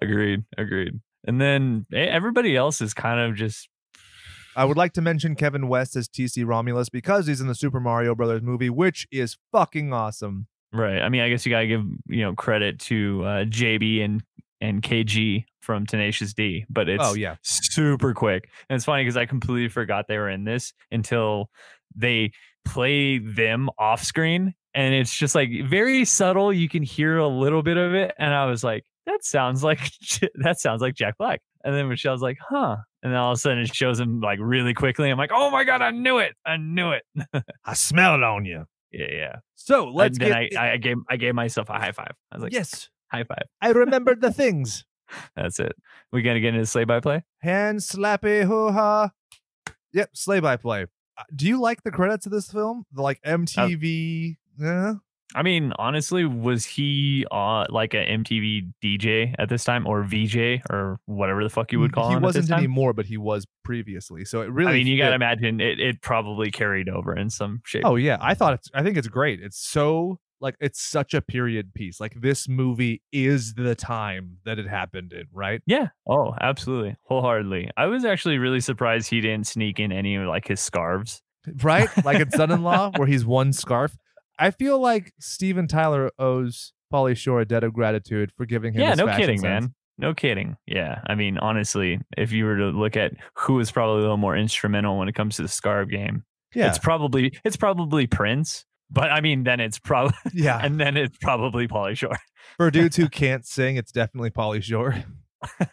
Speaker 2: Agreed, agreed. And then eh, everybody else is kind of just
Speaker 1: I would like to mention Kevin West as TC Romulus because he's in the Super Mario Brothers movie, which is fucking awesome.
Speaker 2: right. I mean, I guess you gotta give you know credit to uh, JB and and KG from Tenacious D, but it's
Speaker 1: oh yeah.
Speaker 2: super quick. And it's funny because I completely forgot they were in this until they play them off screen. And it's just like very subtle. You can hear a little bit of it. And I was like, that sounds like [laughs] that sounds like Jack Black. And then Michelle's like, huh. And then all of a sudden it shows him like really quickly. I'm like, oh my God, I knew it. I knew it. [laughs]
Speaker 1: I smell it on you.
Speaker 2: Yeah, yeah.
Speaker 1: So let's
Speaker 2: and then
Speaker 1: get
Speaker 2: I, I gave I gave myself a high five. I was like,
Speaker 1: Yes.
Speaker 2: high five.
Speaker 1: I remembered the things. [laughs]
Speaker 2: That's it. We gonna get into sleigh by play?
Speaker 1: Hand slappy hoo ha. Yep, sleigh by play. Uh, Do you like the credits of this film? The like MTV. yeah.
Speaker 2: I mean, honestly, was he uh, like a MTV DJ at this time or VJ or whatever the fuck you would call
Speaker 1: he
Speaker 2: him?
Speaker 1: He wasn't
Speaker 2: at this time?
Speaker 1: anymore, but he was previously. So it really.
Speaker 2: I mean, you got to imagine it, it probably carried over in some shape.
Speaker 1: Oh yeah, I thought it's. I think it's great. It's so like it's such a period piece. Like this movie is the time that it happened in, right?
Speaker 2: yeah. Oh, absolutely. Wholeheartedly. I was actually really surprised he didn't sneak in any of like his scarves.
Speaker 1: Right, like in Son-in-Law, where he's one scarf. I feel like Steven Tyler owes Pauly Shore a debt of gratitude for giving him.
Speaker 2: yeah, no kidding,
Speaker 1: sense.
Speaker 2: man. No kidding. Yeah. I mean, honestly, if you were to look at who was probably a little more instrumental when it comes to the scarf game,
Speaker 1: Yeah,
Speaker 2: it's probably it's probably Prince. But I mean, then it's probably
Speaker 1: yeah. [laughs]
Speaker 2: and then it's probably Pauly Shore.
Speaker 1: For dudes who [laughs] can't sing, it's definitely Pauly Shore. [laughs]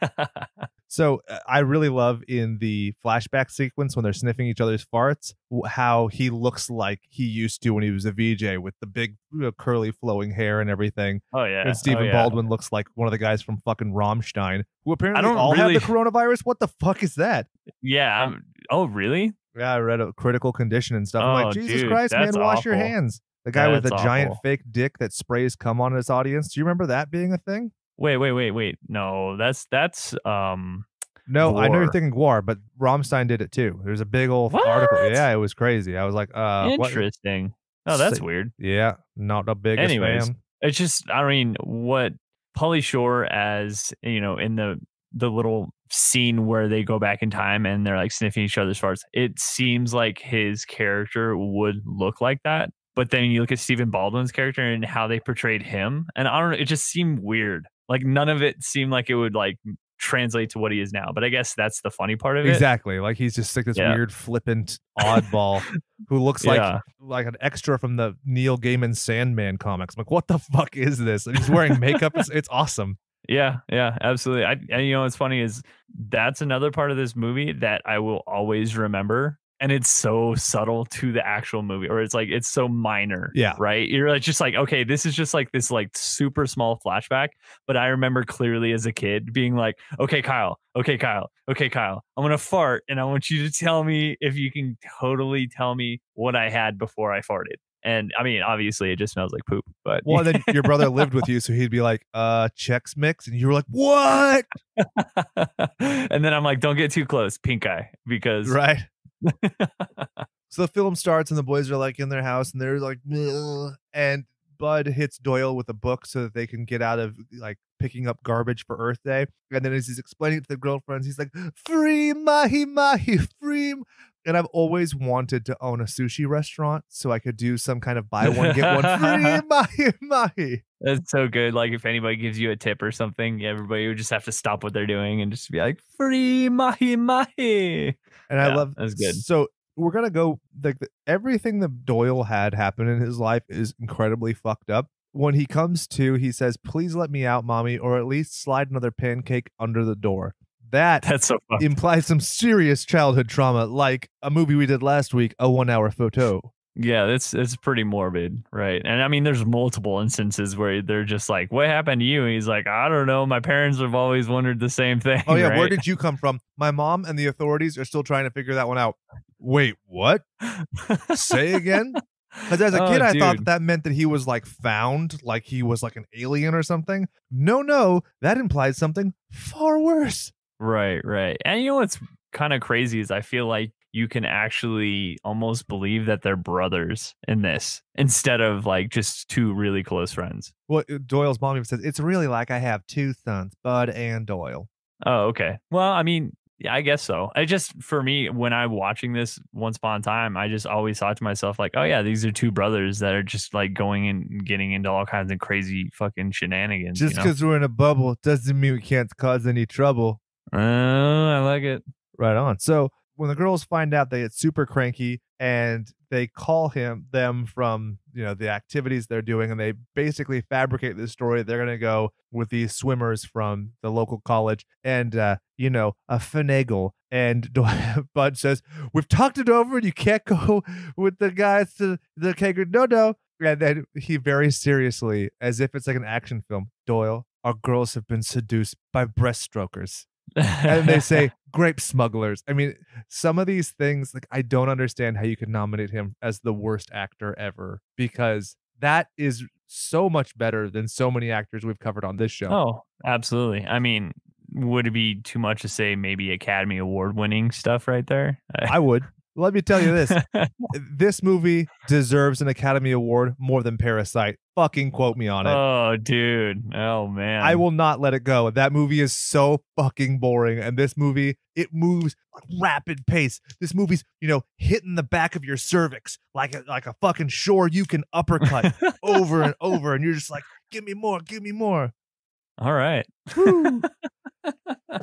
Speaker 1: So uh, I really love in the flashback sequence when they're sniffing each other's farts how he looks like he used to when he was a VJ with the big you know, curly flowing hair and everything.
Speaker 2: oh yeah.
Speaker 1: and Stephen
Speaker 2: oh, yeah.
Speaker 1: Baldwin looks like one of the guys from fucking Rammstein who apparently
Speaker 2: don't
Speaker 1: all
Speaker 2: really-
Speaker 1: have the coronavirus. What the fuck is that?
Speaker 2: Yeah. I'm, oh really?
Speaker 1: Yeah, I read a critical condition and stuff. I'm
Speaker 2: Oh,
Speaker 1: like, Jesus
Speaker 2: dude,
Speaker 1: Christ, man, wash your hands. The guy with the
Speaker 2: That's
Speaker 1: giant fake dick that sprays cum on his audience. Do you remember that being a thing?
Speaker 2: Wait, wait, wait, wait. No, that's that's um
Speaker 1: No, I know you're thinking GWAR, but Rammstein did it too. There's a big old article. Yeah, it was crazy. I was like, uh, what?
Speaker 2: interesting. Oh, that's
Speaker 1: Say-
Speaker 2: weird.
Speaker 1: Yeah, not the biggest
Speaker 2: Anyways,
Speaker 1: fan.
Speaker 2: It's just I mean, what Pauly Shore as you know in the the little scene where they go back in time and they're like sniffing each other's farts. It seems like his character would look like that. But then you look at Stephen Baldwin's character and how they portrayed him, and I don't know, it just seemed weird. Like none of it seemed like it would like translate to what he is now. But I guess that's the funny part of it.
Speaker 1: Exactly. Like he's just like this
Speaker 2: Yeah.
Speaker 1: weird, flippant [laughs] oddball who looks like
Speaker 2: Yeah.
Speaker 1: like an extra from the Neil Gaiman Sandman comics. I'm like, what the fuck is this? And he's wearing makeup. It's, it's awesome.
Speaker 2: Yeah, yeah, absolutely. I and you know what's funny is that's another part of this movie that I will always remember. And it's so subtle to the actual movie, or it's like it's so minor.
Speaker 1: Yeah.
Speaker 2: Right. You're like just like, okay, this is just like this like super small flashback. But I remember clearly as a kid being like, okay, Kyle, okay, Kyle, okay, Kyle, I'm gonna fart and I want you to tell me if you can totally tell me what I had before I farted. And I mean, obviously it just smells like poop, but
Speaker 1: Well, then your brother lived [laughs] with you, so he'd be like, uh, Chex Mix. And you were like, what? [laughs]
Speaker 2: and then I'm like, don't get too close, pink eye, because
Speaker 1: Right. [laughs] so the film starts and the boys are like in their house and they're like, and Bud hits Doyle with a book so that they can get out of like picking up garbage for Earth Day. And then as he's explaining it to the girlfriends, he's like, free mahi mahi, free And I've always wanted to own a sushi restaurant so I could do some kind of buy one get one free mahi [laughs] mahi.
Speaker 2: That's so good. Like if anybody gives you a tip or something, everybody would just have to stop what they're doing and just be like, free mahi mahi.
Speaker 1: And I
Speaker 2: Yeah,
Speaker 1: love
Speaker 2: that's good.
Speaker 1: So we're gonna go like the, everything that Doyle had happen in his life is incredibly fucked up. When he comes to, he says, "Please let me out, mommy, or at least slide another pancake under the door." That [laughs]
Speaker 2: That's so fun.
Speaker 1: implies some serious childhood trauma, like a movie we did last week, a one-hour photo.
Speaker 2: Yeah, that's it's pretty morbid, right? And I mean, there's multiple instances where they're just like, "What happened to you?" And he's like, "I don't know. My parents have always wondered the same thing."
Speaker 1: Oh yeah, where did you come from? My mom and the authorities are still trying to figure that one out. Wait, what? Say again? Because as a [laughs]
Speaker 2: Oh,
Speaker 1: kid, I thought
Speaker 2: dude.
Speaker 1: that meant that he was like found, like he was like an alien or something. No, no, that implies something far worse.
Speaker 2: Right, right. And you know what's kind of crazy is I feel like you can actually almost believe that they're brothers in this instead of like just two really close friends.
Speaker 1: Well, uh, Doyle's mom even says it's really like I have two sons, Bud and Doyle.
Speaker 2: Oh, okay. Well, I mean, yeah, I guess so. I just for me when I'm watching this once upon a time, I just always thought to myself like, oh yeah, these are two brothers that are just like going and getting into all kinds of crazy fucking shenanigans.
Speaker 1: Just
Speaker 2: you know?
Speaker 1: because we're in a bubble doesn't mean we can't cause any trouble.
Speaker 2: Oh, I like it.
Speaker 1: Right on. So when the girls find out, they get super cranky and they call him them from you know the activities they're doing, and they basically fabricate this story. They're gonna go with these swimmers from the local college, and uh, you know a finagle. And [laughs] Bud says, "We've talked it over, and you can't go [laughs] with the guys to the kegger. No, no." And then he very seriously, as if it's like an action film, Doyle, our girls have been seduced by breaststrokers and they say [laughs] grape smugglers. I mean, some of these things, like I don't understand how you could nominate him as the worst actor ever because that is so much better than so many actors we've covered on this show.
Speaker 2: Oh, absolutely. I mean, would it be too much to say maybe Academy Award winning stuff right there?
Speaker 1: I would. Let me tell you this. [laughs] this movie deserves an Academy Award more than Parasite. Fucking quote me on it.
Speaker 2: oh, dude. Oh, man.
Speaker 1: I will not let it go. That movie is so fucking boring. And this movie, it moves rapid pace. This movie's, you know, hitting the back of your cervix like a like a fucking Shoryuken uppercut [laughs] over and over. And you're just like, give me more, give me more.
Speaker 2: All right. [laughs]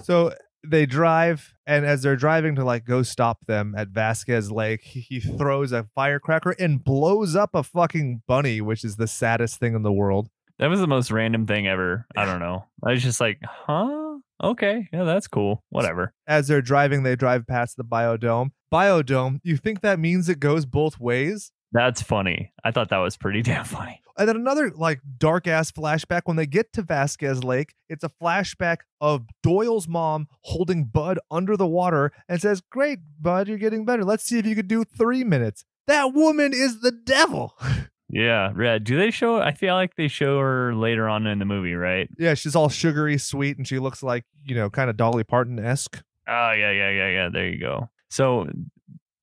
Speaker 1: So they drive, and as they're driving to like go stop them at Vasquez Lake, he, throws a firecracker and blows up a fucking bunny, which is the saddest thing in the world.
Speaker 2: That was the most random thing ever. I don't know. I was just like, huh? Okay. Yeah, that's cool. Whatever.
Speaker 1: as they're driving, they drive past the biodome. Biodome, you think that means it goes both ways?
Speaker 2: That's funny. I thought that was pretty [laughs] damn funny.
Speaker 1: And then another like dark ass flashback when they get to Vasquez Lake, it's a flashback of Doyle's mom holding Bud under the water and says, Great, Bud, you're getting better. Let's see if you could do three minutes. That woman is the devil. [laughs]
Speaker 2: Yeah. Yeah. Do they show? I feel like they show her later on in the movie, right?
Speaker 1: yeah, she's all sugary sweet and she looks like, you know, kind of Dolly Parton esque.
Speaker 2: Oh ah, yeah, yeah, yeah, yeah. There you go. So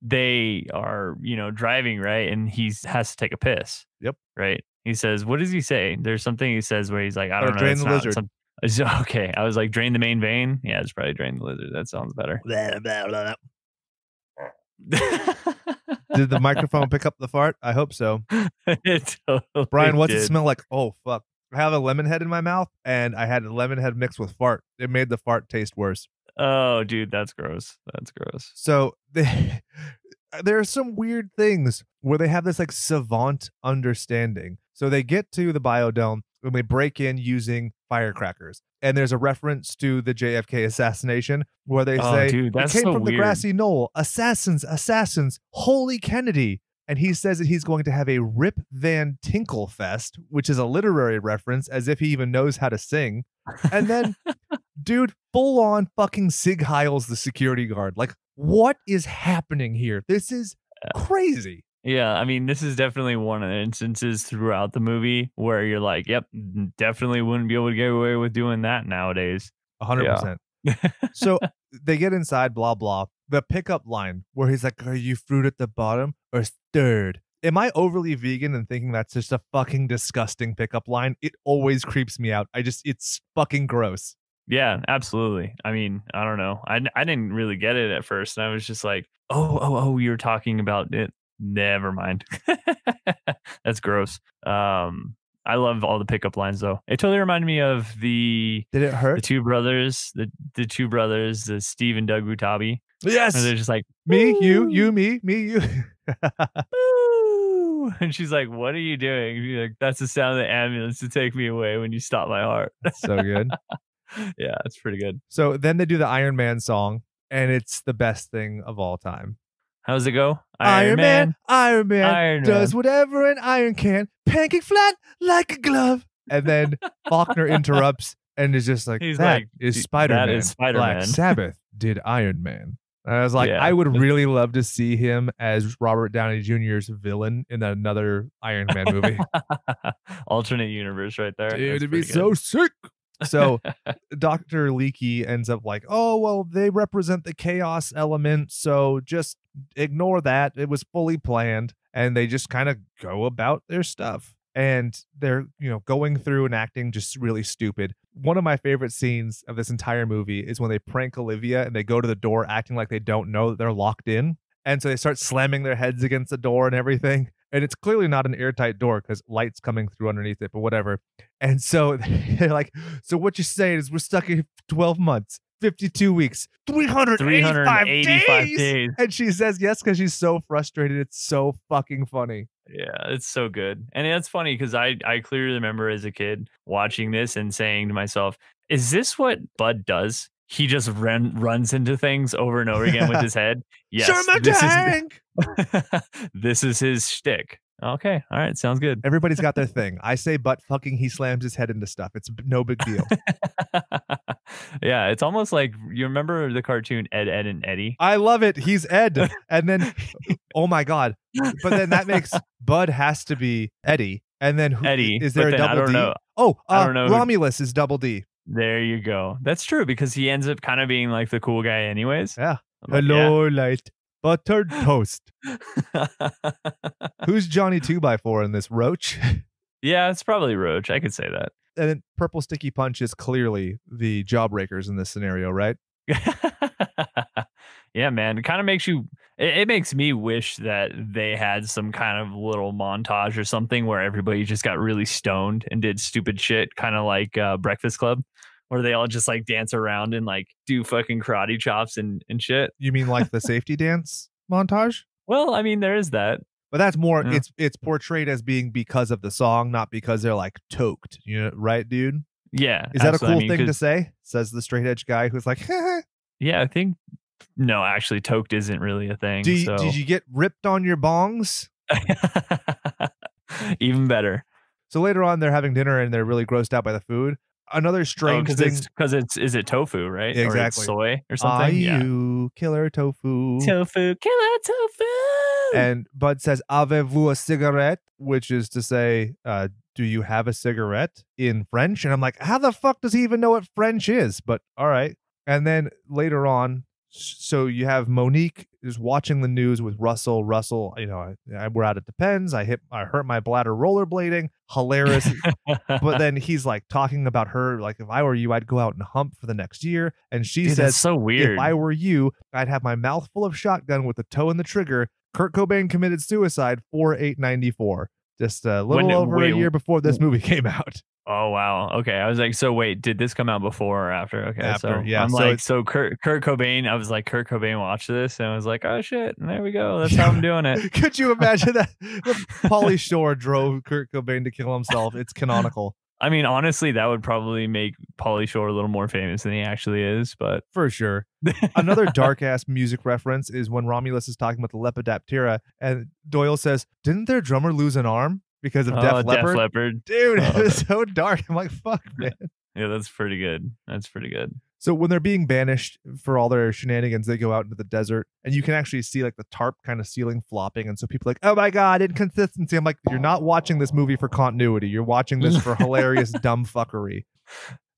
Speaker 2: they are, you know, driving right, and he has to take a piss.
Speaker 1: Yep.
Speaker 2: Right. He says, "What does he say?" There's something he says where he's like, "I don't know."
Speaker 1: drain the lizard.
Speaker 2: some- [laughs] okay, I was like, "Drain the main vein." Yeah, it's probably drain the lizard. That sounds better. [laughs]
Speaker 1: Did the microphone pick up the fart? I hope so. [laughs]
Speaker 2: totally
Speaker 1: Brian, what's it smell like? Oh fuck. I have a lemon head in my mouth and I had a lemon head mixed with fart. It made the fart taste worse.
Speaker 2: Oh, dude, that's gross. That's gross.
Speaker 1: So they, [laughs] uh, there are some weird things where they have this like savant understanding. So they get to the biodome and they break in using firecrackers. And there's a reference to the JFK assassination where they
Speaker 2: Oh,
Speaker 1: say
Speaker 2: dude, that's
Speaker 1: it came
Speaker 2: so
Speaker 1: from the grassy knoll. Assassins, assassins, holy Kennedy. And he says that he's going to have a Rip Van Tinkle Fest, which is a literary reference, as if he even knows how to sing. And then, [laughs] [laughs] dude, full on fucking Sieg Heil's the security guard. Like, what is happening here? This is uh, crazy.
Speaker 2: Yeah, I mean, this is definitely one of the instances throughout the movie where you're like, "Yep, definitely wouldn't be able to get away with doing that nowadays."
Speaker 1: A hundred
Speaker 2: Yeah.
Speaker 1: percent. [laughs] So they get inside, blah blah. The pickup line where he's like, "Are you fruit at the bottom or stirred?" Am I overly vegan and thinking that's just a fucking disgusting pickup line? It always creeps me out. I just, it's fucking gross.
Speaker 2: Yeah, absolutely. I mean, I don't know. I, I didn't really get it at first. And I was just like, oh, oh, oh, you're talking about it. Never mind. [laughs] That's gross. Um, I love all the pickup lines though. It totally reminded me of the
Speaker 1: Did it hurt?
Speaker 2: the two brothers, the the two brothers, the Steve and Doug Butabi.
Speaker 1: Yes.
Speaker 2: And they're just like,
Speaker 1: Me, you, you, me, me, you. [laughs]
Speaker 2: And she's like, What are you doing? She's like, That's the sound of the ambulance to take me away when you stop my heart.
Speaker 1: so good.
Speaker 2: Yeah, it's pretty good.
Speaker 1: So then they do the Iron Man song, and it's the best thing of all time.
Speaker 2: How's it go?
Speaker 1: Iron, Man, Iron Man
Speaker 2: Iron
Speaker 1: does
Speaker 2: Man.
Speaker 1: whatever an iron can, pancake flat like a glove. And then Faulkner interrupts and is just like,
Speaker 2: He's
Speaker 1: "That
Speaker 2: like,
Speaker 1: is Spider Man.
Speaker 2: that is Spider-Man."
Speaker 1: Black Sabbath did Iron Man." And I was like,
Speaker 2: Yeah.
Speaker 1: I would really love to see him as Robert Downey Jr.'s villain in another Iron Man movie. [laughs]
Speaker 2: Alternate universe right there.
Speaker 1: Dude, it'd be
Speaker 2: pretty
Speaker 1: so sick. So Dr. Leakey ends up like, oh, well, they represent the chaos element. So just ignore that. It was fully planned. And they just kind of go about their stuff. And they're, you know, going through and acting just really stupid. One of my favorite scenes of this entire movie is when they prank Olivia and they go to the door acting like they don't know that they're locked in. And so they start slamming their heads against the door and everything. And it's clearly not an airtight door because light's coming through underneath it, but whatever. And so [laughs] they're like, so what you're saying is we're stuck here for 12 months, 52 weeks, 385,
Speaker 2: 385
Speaker 1: days.
Speaker 2: days.
Speaker 1: And she says yes because she's so frustrated. It's so fucking funny.
Speaker 2: Yeah, it's so good. And it's funny because I, I clearly remember as a kid watching this and saying to myself, is this what Bud does? He just run, runs into things over and over again with his [laughs] head. Yes, this is [laughs] this is his shtick. Okay, all right, sounds good.
Speaker 1: Everybody's got their [laughs] thing. I say butt fucking, he slams his head into stuff. It's no big deal.
Speaker 2: yeah, it's almost like you remember the cartoon Ed, Ed, and Eddie.
Speaker 1: I love it. He's Ed. And then, oh my God. But then that makes Bud has to be Eddie. And then who,
Speaker 2: Eddie,
Speaker 1: is there a
Speaker 2: then I
Speaker 1: double
Speaker 2: don't
Speaker 1: D?
Speaker 2: know.
Speaker 1: Oh, uh,
Speaker 2: I don't know
Speaker 1: Romulus is double D.
Speaker 2: There you go. That's true because he ends up kind of being like the cool guy, anyways.
Speaker 1: Yeah.
Speaker 2: Like,
Speaker 1: Hello, light buttered [laughs] toast. Who's Johnny [laughs] Two by Four in this Roach? [laughs]
Speaker 2: yeah, it's probably Roach. I could say that.
Speaker 1: and then Purple Sticky Punch is clearly the jawbreakers in this scenario, right?
Speaker 2: Yeah, man. It kind of makes you. It, it makes me wish that they had some kind of little montage or something where everybody just got really stoned and did stupid shit, kind of like uh, Breakfast Club, where they all just like dance around and like do fucking karate chops and and shit.
Speaker 1: You mean like the safety dance montage?
Speaker 2: Well, I mean, there is that.
Speaker 1: But that's more
Speaker 2: Yeah.
Speaker 1: it's it's portrayed as being because of the song, not because they're like toked. You know, right, dude?
Speaker 2: Yeah.
Speaker 1: Is that a
Speaker 2: absolutely. I
Speaker 1: cool
Speaker 2: mean,
Speaker 1: thing to say? Says the straight edge guy who's like, [laughs]
Speaker 2: Yeah, I think. No, actually, toked isn't really a thing.
Speaker 1: You,
Speaker 2: so.
Speaker 1: did you get ripped on your bongs? [laughs]
Speaker 2: Even better.
Speaker 1: So later on, they're having dinner and they're really grossed out by the food. Another strange
Speaker 2: because
Speaker 1: thing.
Speaker 2: it's because it's is it tofu right
Speaker 1: Yeah,
Speaker 2: or
Speaker 1: exactly.
Speaker 2: soy or
Speaker 1: Are
Speaker 2: something yeah
Speaker 1: you killer tofu?
Speaker 2: tofu killer tofu
Speaker 1: And Bud says, "Avez-vous a cigarette?" Which is to say, uh, "Do you have a cigarette?" in French. And I'm like, "How the fuck does he even know what French is?" But all right. And then later on, so you have Monique is watching the news with Russell. Russell, you know, I, I, we're out at Depends. I hit, I hurt my bladder rollerblading. Hilarious. [laughs] but then he's like talking about her, like, if I were you, I'd go out and hump for the next year. And she
Speaker 2: Dude,
Speaker 1: says,
Speaker 2: so weird
Speaker 1: if I were you, I'd have my mouth full of shotgun with the toe in the trigger. Kurt Cobain committed suicide for 894. Just a little
Speaker 2: When-
Speaker 1: over
Speaker 2: wait,
Speaker 1: a year before this movie [laughs] came out.
Speaker 2: oh wow okay i was like so wait did this come out before or after okay
Speaker 1: After,
Speaker 2: so
Speaker 1: yeah,
Speaker 2: i'm
Speaker 1: so
Speaker 2: like so kurt, kurt cobain i was like kurt cobain watched this and i was like oh shit and there we go that's how i'm doing it [laughs]
Speaker 1: Could you imagine that? [laughs] Pauly Shore drove Kurt Cobain to kill himself. It's canonical
Speaker 2: i mean honestly that would probably make Pauly shore a little more famous than he actually is but
Speaker 1: for sure. [laughs] Another dark ass music reference is when Romulus is talking about the Lepidoptera, and Doyle says, "Didn't their drummer lose an arm because of
Speaker 2: oh,
Speaker 1: Def
Speaker 2: Def
Speaker 1: Leppard?"
Speaker 2: leopard
Speaker 1: Dude, [laughs]
Speaker 2: Oh,
Speaker 1: it was so dark. I'm like, "Fuck, man."
Speaker 2: yeah that's pretty good that's pretty good
Speaker 1: So when they're being banished for all their shenanigans, they go out into the desert, and you can actually see like the tarp kind of ceiling flopping, and so people are like, "Oh my god, inconsistency!" I'm like, "You're not watching this movie for continuity. You're watching this for hilarious [laughs] dumb fuckery."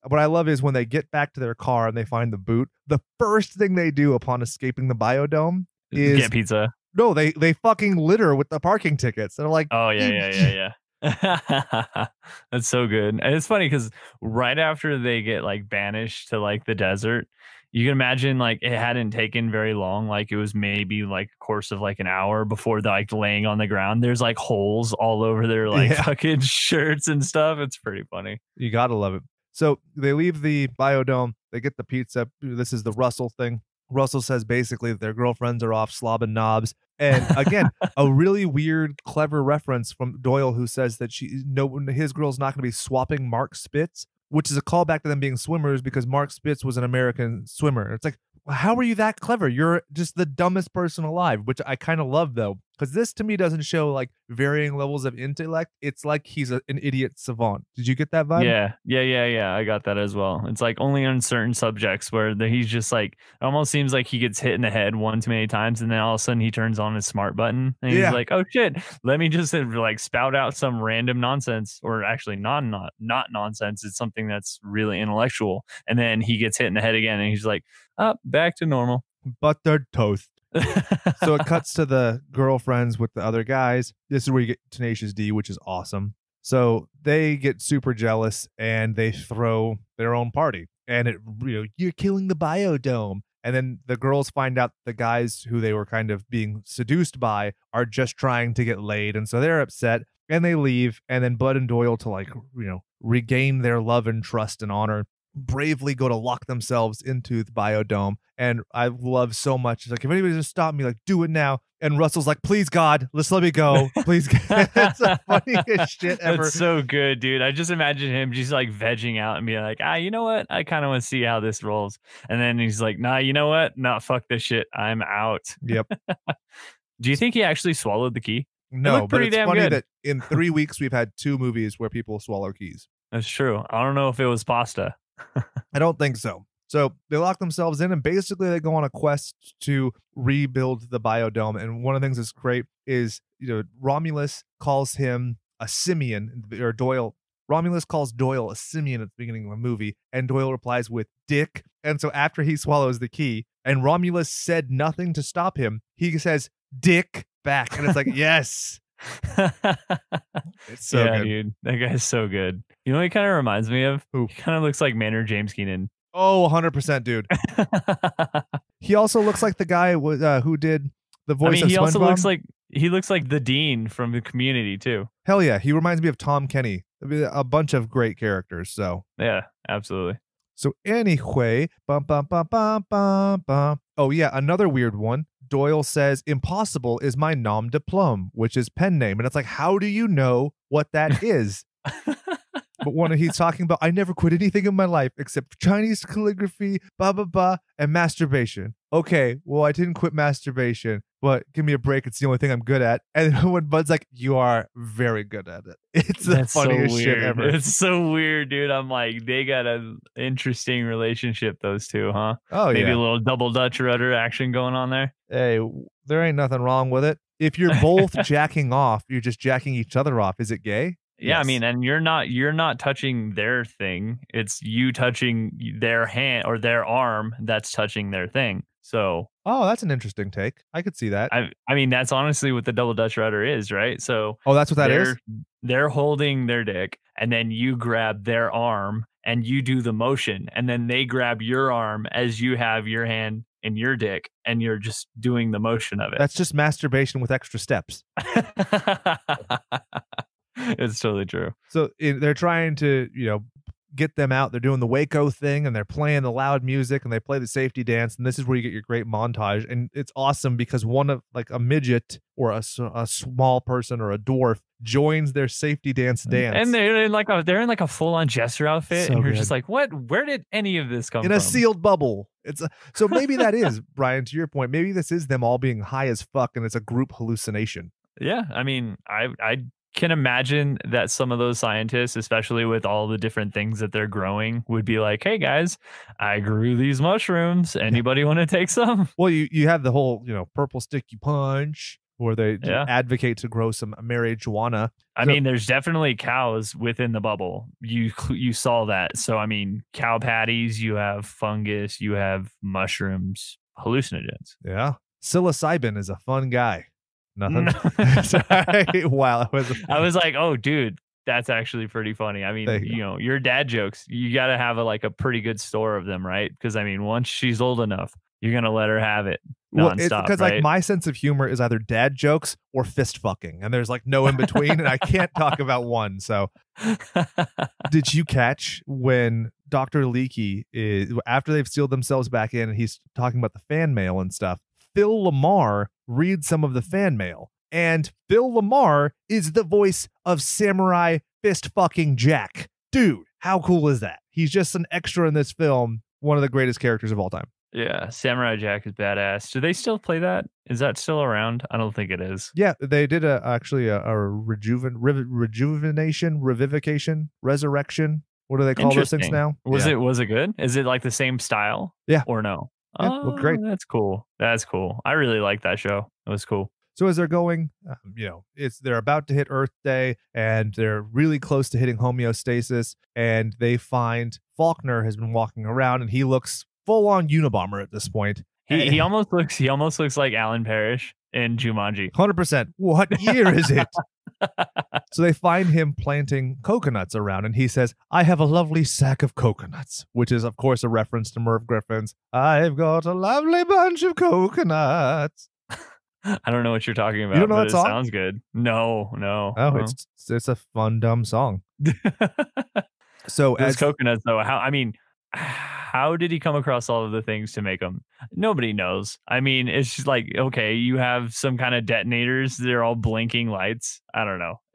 Speaker 1: What I love is when they get back to their car and they find the boot. The first thing they do upon escaping the biodome is
Speaker 2: get pizza
Speaker 1: no, they they fucking litter with the parking tickets. They're like,
Speaker 2: Oh yeah, yeah, yeah, yeah. [laughs] That's so good. And it's funny because right after they get like banished to like the desert, you can imagine like it hadn't taken very long. Like it was maybe like a course of like an hour before they're like laying on the ground. There's like holes all over their [laughs] like
Speaker 1: Yeah.
Speaker 2: fucking shirts and stuff. It's pretty funny.
Speaker 1: You gotta love it. So they leave the biodome. They get the pizza. This is the Russell thing. Russell says basically that their girlfriends are off slobbing knobs. And [laughs] again, a really weird, clever reference from Doyle, who says that she no his girl's not going to be swapping Mark Spitz, which is a callback to them being swimmers because Mark Spitz was an American swimmer. It's like, how are you that clever? You're just the dumbest person alive, which I kind of love though, because this to me doesn't show like varying levels of intellect. It's like he's a, an idiot savant. Did you get that vibe?
Speaker 2: Yeah, yeah, yeah, yeah. I got that as well. It's like only on certain subjects where the, he's just like, it almost seems like he gets hit in the head one too many times, and then all of a sudden he turns on his smart button, and he's
Speaker 1: Yeah.
Speaker 2: like, "Oh shit, let me just uh, like spout out some random nonsense, or actually not not not nonsense. It's something that's really intellectual." And then he gets hit in the head again, and he's like, "Up, back to normal."
Speaker 1: Buttered toast. So it cuts to [laughs] the girlfriends with the other guys. This is where you get Tenacious D, which is awesome. So they get super jealous and they throw their own party. And it, you know, you're killing the biodome. And then the girls find out the guys who they were kind of being seduced by are just trying to get laid. And so they're upset and they leave. And then Bud and Doyle, to like, you know, regain their love and trust and honor, bravely go to lock themselves into the biodome. And I love so much. It's like, if anybody's just stop me, like, do it now. And Russell's like, please, God, let's let me go. Please. [laughs] it's the [laughs] funniest shit ever.
Speaker 2: That's so good, dude. I just imagine him just like vegging out and being like, ah, you know what? I kind of want to see how this rolls. And then he's like, nah, you know what? Nah, fuck this shit. I'm out.
Speaker 1: Yep. [laughs]
Speaker 2: Do you think he actually swallowed the key?
Speaker 1: No,
Speaker 2: looked
Speaker 1: but
Speaker 2: pretty
Speaker 1: it's
Speaker 2: damn
Speaker 1: funny
Speaker 2: good.
Speaker 1: that in three weeks we've had two movies where people swallow keys.
Speaker 2: That's true. I don't know if it was pasta.
Speaker 1: I don't think so. So they lock themselves in and basically they go on a quest to rebuild the biodome. And one of the things that's great is, you know, Romulus calls him a simian, or Doyle. Romulus calls Doyle a simian at the beginning of the movie, and Doyle replies with dick. And so after he swallows the key, and Romulus said nothing to stop him, he says dick back. And it's like, [laughs] yes, [laughs] it's so
Speaker 2: yeah,
Speaker 1: good.
Speaker 2: dude. That guy's so good. You know what he kind of reminds me of?
Speaker 1: Who?
Speaker 2: He kind of looks like Maynard James Keenan.
Speaker 1: Oh, 100%, dude. [laughs] He also looks like the guy uh, who did the voice
Speaker 2: I mean, he also looks like he looks like the dean from the community too.
Speaker 1: Hell yeah, he reminds me of Tom Kenny. I mean, A bunch of great characters. So,
Speaker 2: Yeah, absolutely.
Speaker 1: so anyway, bum bum bum bum bum bum. Oh yeah, another weird one. Doyle says impossible is my nom de plume, which is pen name, and it's like, how do you know what that [laughs] is? But when he's talking about, I never quit anything in my life except Chinese calligraphy, blah blah blah, and masturbation. Okay, well, I didn't quit masturbation, but give me a break. It's the only thing I'm good at. And when Bud's like, you are very good at it. [laughs] It's the
Speaker 2: That's so
Speaker 1: funniest shit ever.
Speaker 2: It's so weird, dude. I'm like, they got an interesting relationship, those two, huh?
Speaker 1: oh
Speaker 2: Maybe
Speaker 1: yeah.
Speaker 2: a little double Dutch rudder action going on there.
Speaker 1: hey, there ain't nothing wrong with it. If you're both [laughs] jacking off, you're just jacking each other off. Is it gay?
Speaker 2: Yeah, I mean, and you're not you're not touching their thing. It's you touching their hand or their arm that's touching their thing. So
Speaker 1: Oh, that's an interesting take. I could see that.
Speaker 2: I I mean that's honestly what the double Dutch rudder is, right? So
Speaker 1: oh, that's what that
Speaker 2: they're
Speaker 1: is.
Speaker 2: they're holding their dick and then you grab their arm and you do the motion and then they grab your arm as you have your hand in your dick and you're just doing the motion of it.
Speaker 1: That's just masturbation with extra steps. [laughs] [laughs]
Speaker 2: it's totally true.
Speaker 1: So they're trying to, you know, get them out. They're doing the Waco thing and they're playing the loud music and they play the safety dance. And this is where you get your great montage. And it's awesome because one of like a midget or a, a small person or a dwarf joins their safety dance dance.
Speaker 2: And they're in like a they're in like a full on jester outfit,
Speaker 1: So
Speaker 2: and you're
Speaker 1: good.
Speaker 2: just like, what? Where did any of this come
Speaker 1: in
Speaker 2: from?
Speaker 1: a sealed bubble. It's a, so maybe that is [laughs] Brian. To your point, maybe this is them all being high as fuck, and it's a group hallucination.
Speaker 2: Yeah, I mean, I I can imagine that some of those scientists, especially with all the different things that they're growing, would be like, "Hey guys, I grew these mushrooms. Anybody want to take some?"
Speaker 1: Well, you you have the whole you know purple sticky punch, where they
Speaker 2: Yeah.
Speaker 1: advocate to grow some marijuana.
Speaker 2: I
Speaker 1: So-
Speaker 2: mean, there's definitely cows within the bubble. You you saw that. So I mean, cow patties. You have fungus. You have mushrooms, hallucinogens.
Speaker 1: Yeah, psilocybin is a fun guy. Nothing. [laughs] Sorry. wow. I was,
Speaker 2: I was like, oh, dude, that's actually pretty funny. I mean, you
Speaker 1: you.
Speaker 2: know, your dad jokes, you got to have a, like a pretty good store of them, right? Because I mean, once she's old enough, you're gonna let her have it
Speaker 1: well,
Speaker 2: nonstop,
Speaker 1: because
Speaker 2: right?
Speaker 1: like my sense of humor is either dad jokes or fist fucking, and there's like no in between, and I can't talk about one. So, [laughs] did you catch when Doctor Leakey is after they've sealed themselves back in, and he's talking about the fan mail and stuff? Phil LaMarr reads some of the fan mail, and Phil LaMarr is the voice of Samurai Fist fucking Jack. Dude, how cool is that? He's just an extra in this film, one of the greatest characters of all time.
Speaker 2: yeah, Samurai Jack is badass. Do they still play that? Is that still around? I don't think it is.
Speaker 1: Yeah, they did a actually a, a rejuven rejuvenation, revivication, resurrection. What do they call those things now?
Speaker 2: Was
Speaker 1: Yeah.
Speaker 2: it was it good? Is it like the same style?
Speaker 1: Yeah.
Speaker 2: Or no?
Speaker 1: Yeah, looked great.
Speaker 2: Oh, That's cool. That's cool. I really like that show. It was cool.
Speaker 1: So as they're going, um, you know, it's they're about to hit Earth Day, and they're really close to hitting homeostasis, and they find Faulkner has been walking around, and he looks full on Unabomber at this point.
Speaker 2: He, he [laughs] almost looks he almost looks like Alan Parrish in Jumanji.
Speaker 1: Hundred percent. What year is it? [laughs] [laughs] so they find him planting coconuts around, and he says, "I have a lovely sack of coconuts," which is, of course, a reference to Merv Griffin's "I've got a lovely bunch of coconuts." [laughs]
Speaker 2: I don't know what you're talking about.
Speaker 1: You don't know
Speaker 2: but
Speaker 1: that
Speaker 2: it
Speaker 1: song?
Speaker 2: sounds good. No, no.
Speaker 1: Oh,
Speaker 2: no.
Speaker 1: it's it's a fun dumb song. [laughs] So
Speaker 2: Those
Speaker 1: as
Speaker 2: coconuts though. How I mean, how did he come across all of the things to make them? Nobody knows. I mean, it's just like okay, you have some kind of detonators. They're all blinking lights. I don't know. [laughs]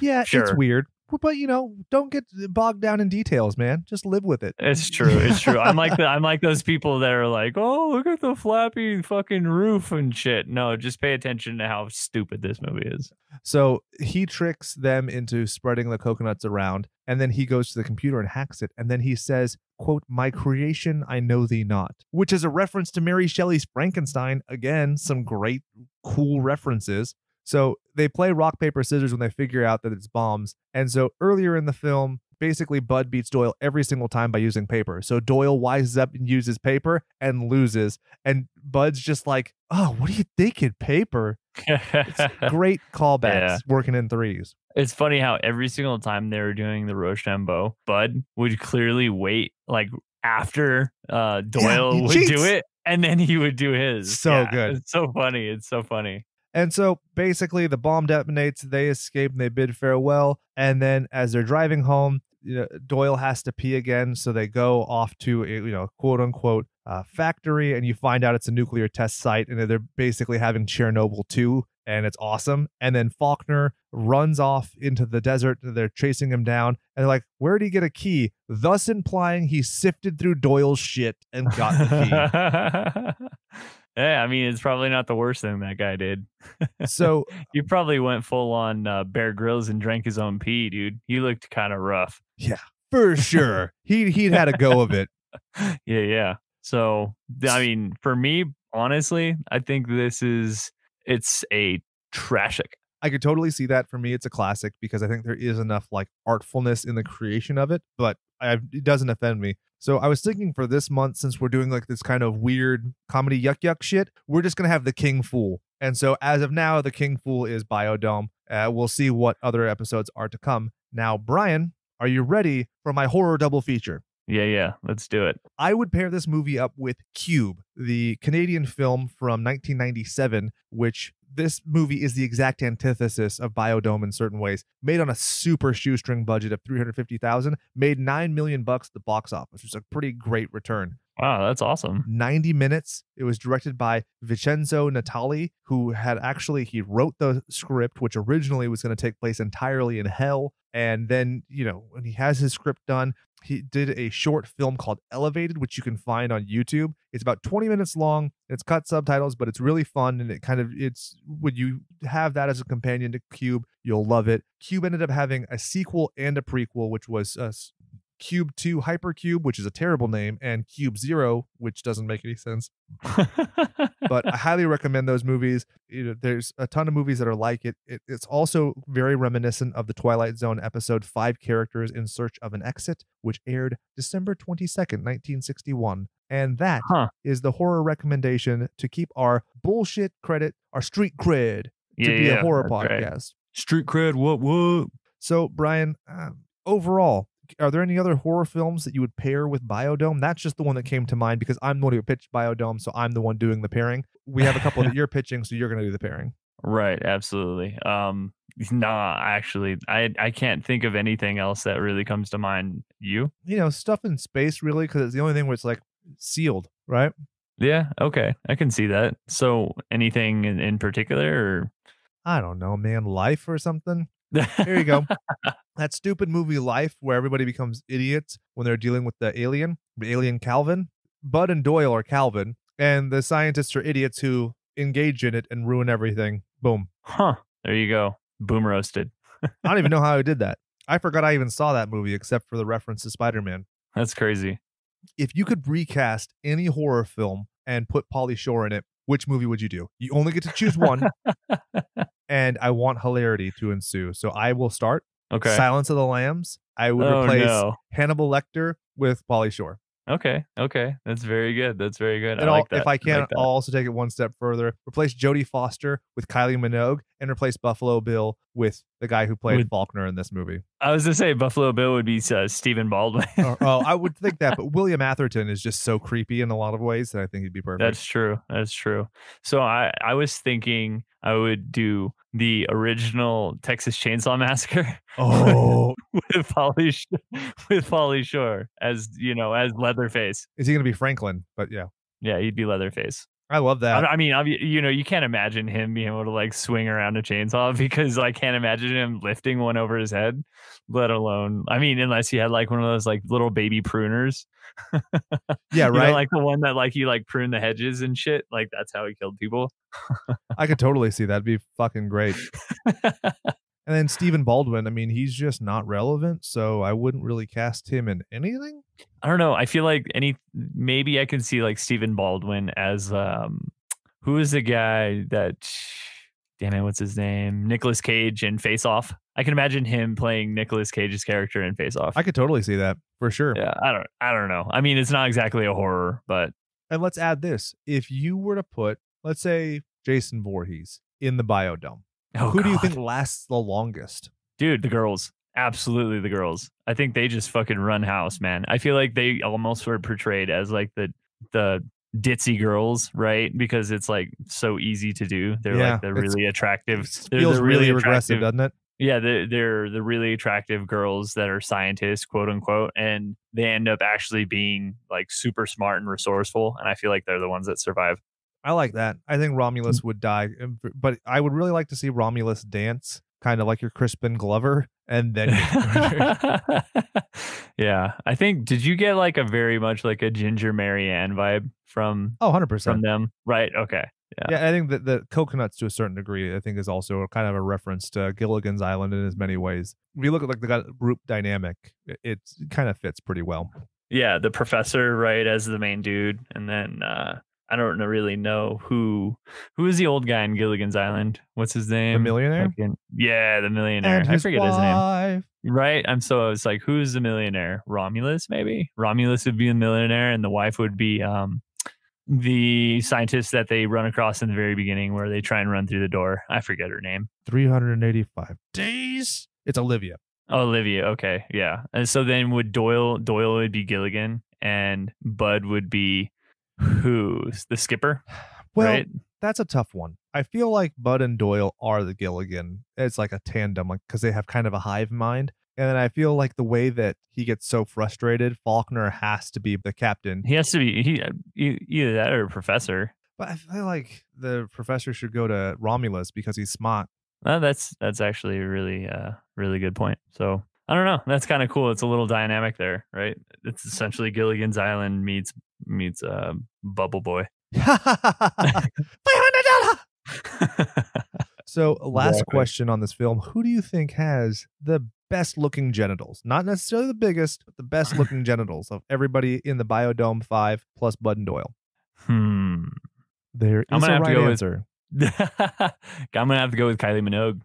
Speaker 1: yeah, it's weird, but you know, don't get bogged down in details, man. Just live with it.
Speaker 2: It's true. It's true. I'm like [laughs] the, I'm like those people that are like, oh, look at the flappy fucking roof and shit. No, just pay attention to how stupid this movie is.
Speaker 1: So he tricks them into spreading the coconuts around, and then he goes to the computer and hacks it, and then he says, quote, My creation I know thee not, which is a reference to Mary Shelley's Frankenstein. Again, some great, cool references. So they play rock, paper, scissors when they figure out that it's bombs. And so earlier in the film, basically Bud beats Doyle every single time by using paper. So Doyle wises up and uses paper and loses. And Bud's just like, Oh, what do you thinking? Paper? [laughs] Great callbacks
Speaker 2: Yeah.
Speaker 1: working in threes.
Speaker 2: It's funny how every single time they were doing the Rochambeau, Bud would clearly wait like after uh, [laughs] Doyle
Speaker 1: he
Speaker 2: would
Speaker 1: cheats.
Speaker 2: do it, and then he would do his.
Speaker 1: So
Speaker 2: Yeah,
Speaker 1: good.
Speaker 2: It's so funny. It's so funny.
Speaker 1: And so basically, the bomb detonates, they escape, and they bid farewell. And then as they're driving home, you know, Doyle has to pee again. So they go off to a you know, quote unquote, uh, factory, and you find out it's a nuclear test site, and they're basically having Chernobyl 2, and it's awesome. And then Faulkner runs off into the desert. They're chasing him down, and they're like, Where did he get a key? Thus implying he sifted through Doyle's shit and got the key. [laughs]
Speaker 2: yeah, I mean, it's probably not the worst thing that guy did. [laughs]
Speaker 1: so
Speaker 2: He probably went full on uh, Bear Grylls and drank his own pee, dude. He looked kind of rough.
Speaker 1: Yeah, for sure, he he'd had a go of it. [laughs]
Speaker 2: Yeah, yeah. So, I mean, for me, honestly, I think this is it's a tragic.
Speaker 1: I could totally see that. For me, it's a classic because I think there is enough like artfulness in the creation of it, but I, it doesn't offend me. So I was thinking for this month, since we're doing like this kind of weird comedy yuck yuck shit, we're just gonna have the King Fool. And so as of now, the King Fool is Biodome. Uh, we'll see what other episodes are to come. Now, Brian, are you ready for my horror double feature?
Speaker 2: Yeah, yeah. Let's do it.
Speaker 1: I would pair this movie up with Cube, the Canadian film from 1997, which this movie is the exact antithesis of Biodome in certain ways. Made on a super shoestring budget of 350,000, made 9 million bucks at the box office, which is a pretty great return.
Speaker 2: Wow, that's awesome.
Speaker 1: 90 minutes. It was directed by Vincenzo Natali, who had actually he wrote the script, which originally was going to take place entirely in hell. And then, you know, when he has his script done, he did a short film called Elevated, which you can find on YouTube. It's about 20 minutes long. It's cut subtitles, but it's really fun. And it kind of it's when you have that as a companion to Cube, you'll love it. Cube ended up having a sequel and a prequel, which was uh, Cube 2 Hypercube, which is a terrible name, and Cube Zero, which doesn't make any sense. But I [laughs] highly recommend those movies. You know, there's a ton of movies that are like it. it. It's also very reminiscent of the Twilight Zone episode Five Characters in Search of an Exit, which aired December 22nd, 1961. And that is
Speaker 2: huh.
Speaker 1: the horror recommendation to keep our bullshit credit, our street cred, to
Speaker 2: Yeah,
Speaker 1: be
Speaker 2: yeah,
Speaker 1: a horror
Speaker 2: that's right.
Speaker 1: podcast.
Speaker 2: Street cred. What? What?
Speaker 1: So, Brian, um, overall, are there any other horror films that you would pair with Biodome? That's just the one that came to mind because I'm the one who pitched Biodome, so I'm the one doing the pairing. We have a couple that [laughs] you're pitching, so you're going to do the pairing.
Speaker 2: Right, absolutely. Um, nah, actually, I I can't think of anything else that really comes to mind. You?
Speaker 1: You know, stuff in space, really, because it's the only thing where it's like sealed, right?
Speaker 2: Yeah. Okay, I can see that. So, anything in, in particular?
Speaker 1: I don't know, man, Life or something. Here you go. [laughs] that stupid movie Life, where everybody becomes idiots when they're dealing with the alien, the alien Calvin. Bud and Doyle are Calvin, and the scientists are idiots who engage in it and ruin everything. Boom.
Speaker 2: huh? There you go. Boom roasted.
Speaker 1: I don't even know [laughs] how I did that. I forgot I even saw that movie except for the reference to Spider Man.
Speaker 2: That's crazy.
Speaker 1: If you could recast any horror film and put Pauly Shore in it, which movie would you do? You only get to choose one, [laughs] and I want hilarity to ensue. So I will start.
Speaker 2: Okay.
Speaker 1: Silence of the Lambs. I would
Speaker 2: oh
Speaker 1: replace
Speaker 2: no.
Speaker 1: Hannibal Lecter with Pauly Shore.
Speaker 2: Okay. Okay. That's very good. That's very good.
Speaker 1: And
Speaker 2: I like that.
Speaker 1: if I can,
Speaker 2: like.
Speaker 1: I'll also take it one step further. Replace Jodie Foster with Kylie Minogue, and replace Buffalo Bill with the guy who played
Speaker 2: With-
Speaker 1: Faulkner in this movie.
Speaker 2: I was to say Buffalo Bill would be uh, Stephen Baldwin. [laughs]
Speaker 1: Or- oh, I would think that, but William Atherton is just so creepy in a lot of ways that I think he'd be perfect.
Speaker 2: That's true. That's true. So I I was thinking I would do the original Texas Chainsaw Massacre [laughs]
Speaker 1: oh,
Speaker 2: with Polly with Pauly Shore as you know as Leatherface.
Speaker 1: is he gonna be Franklin? But yeah,
Speaker 2: Yeah, he'd be Leatherface.
Speaker 1: I love that.
Speaker 2: I, I mean, you know, you can't imagine him being able to like swing around a chainsaw [laughs] because I can't imagine him lifting one over his head, let alone. I mean, unless he had like one of those like little baby pruners. [laughs]
Speaker 1: yeah,
Speaker 2: You know,
Speaker 1: right.
Speaker 2: like the one that like he like pruned the hedges and shit. Like that's how he killed people.
Speaker 1: I could totally see that. It'd be fucking great. [laughs] And then Stephen Baldwin, I mean, he's just not relevant, so I wouldn't really cast him in anything.
Speaker 2: I don't know. I feel like any maybe I can see like Stephen Baldwin as um who is the guy that damn it, what's his name? Nicolas Cage in Face Off. I can imagine him playing Nicolas Cage's character in Face Off.
Speaker 1: I could totally see that for sure.
Speaker 2: yeah, I don't I don't know. I mean, it's not exactly a horror, but
Speaker 1: And let's add this: if you were to put, let's say, Jason Voorhees in the biodome,
Speaker 2: oh,
Speaker 1: who do you think lasts the longest?
Speaker 2: Dude, the girls. Absolutely the girls. I think they just fucking run house, man. I feel like they almost were portrayed as like the the ditzy girls, right? Because it's like so easy to do. They're
Speaker 1: Yeah,
Speaker 2: like the really attractive.
Speaker 1: It
Speaker 2: they're
Speaker 1: feels
Speaker 2: the
Speaker 1: really,
Speaker 2: really
Speaker 1: regressive, doesn't it?
Speaker 2: Yeah, they're, they're the really attractive girls that are scientists, quote unquote, and they end up actually being like super smart and resourceful. And I feel like they're the ones that survive.
Speaker 1: I like that. I think Romulus
Speaker 2: Mm.
Speaker 1: would die, um, but I would really like to see Romulus dance, kind of like your Crispin Glover, and then [laughs] [laughs]
Speaker 2: yeah, I think. Did you get like a very much like a Ginger Mary Ann vibe from
Speaker 1: oh, 100
Speaker 2: from
Speaker 1: percent.
Speaker 2: them? Right. Okay. Yeah.
Speaker 1: Yeah, I think that the coconuts to a certain degree, I think, is also kind of a reference to Gilligan's Island in as many ways. If you look at like the group dynamic, it, it kind of fits pretty well.
Speaker 2: Yeah, the professor, right, as the main dude, and then uh I don't know- really know who who is the old guy in Gilligan's Island. What's his name?
Speaker 1: The millionaire
Speaker 2: Fucking- yeah, the millionaire. I forget his name. Right. I'm so it's like who's the millionaire? Romulus, maybe? Romulus would be the millionaire and the wife would be um the scientist that they run across in the very beginning where they try and run through the door. I forget her name.
Speaker 1: 385 days. It's Olivia.
Speaker 2: Olivia. Okay. Yeah. And so then would Doyle Doyle would be Gilligan and Bud would be who's the skipper?
Speaker 1: Well,
Speaker 2: right?
Speaker 1: that's a tough one. I feel like Bud and Doyle are the Gilligan. It's like a tandem, like because they have kind of a hive mind. And then I feel like the way that he gets so frustrated, Faulkner has to be the captain.
Speaker 2: He has to be he e- either that or a professor.
Speaker 1: But I feel like the professor should go to Romulus because he's smart.
Speaker 2: Uh, that's that's actually a really uh really good point. So I don't know. That's kind of cool. It's a little dynamic there, right? It's essentially Gilligan's Island meets meets uh, Bubble Boy. [laughs] [laughs]
Speaker 1: $500. So, last
Speaker 2: Exactly.
Speaker 1: question on this film Who do you think has the best looking genitals. Not necessarily the biggest, but the best looking [laughs] genitals of everybody in the Biodome 5 plus Bud and Doyle.
Speaker 2: Hmm.
Speaker 1: There is
Speaker 2: I'm gonna
Speaker 1: a right
Speaker 2: go with-
Speaker 1: answer.
Speaker 2: I'm gonna have to go with Kylie Minogue.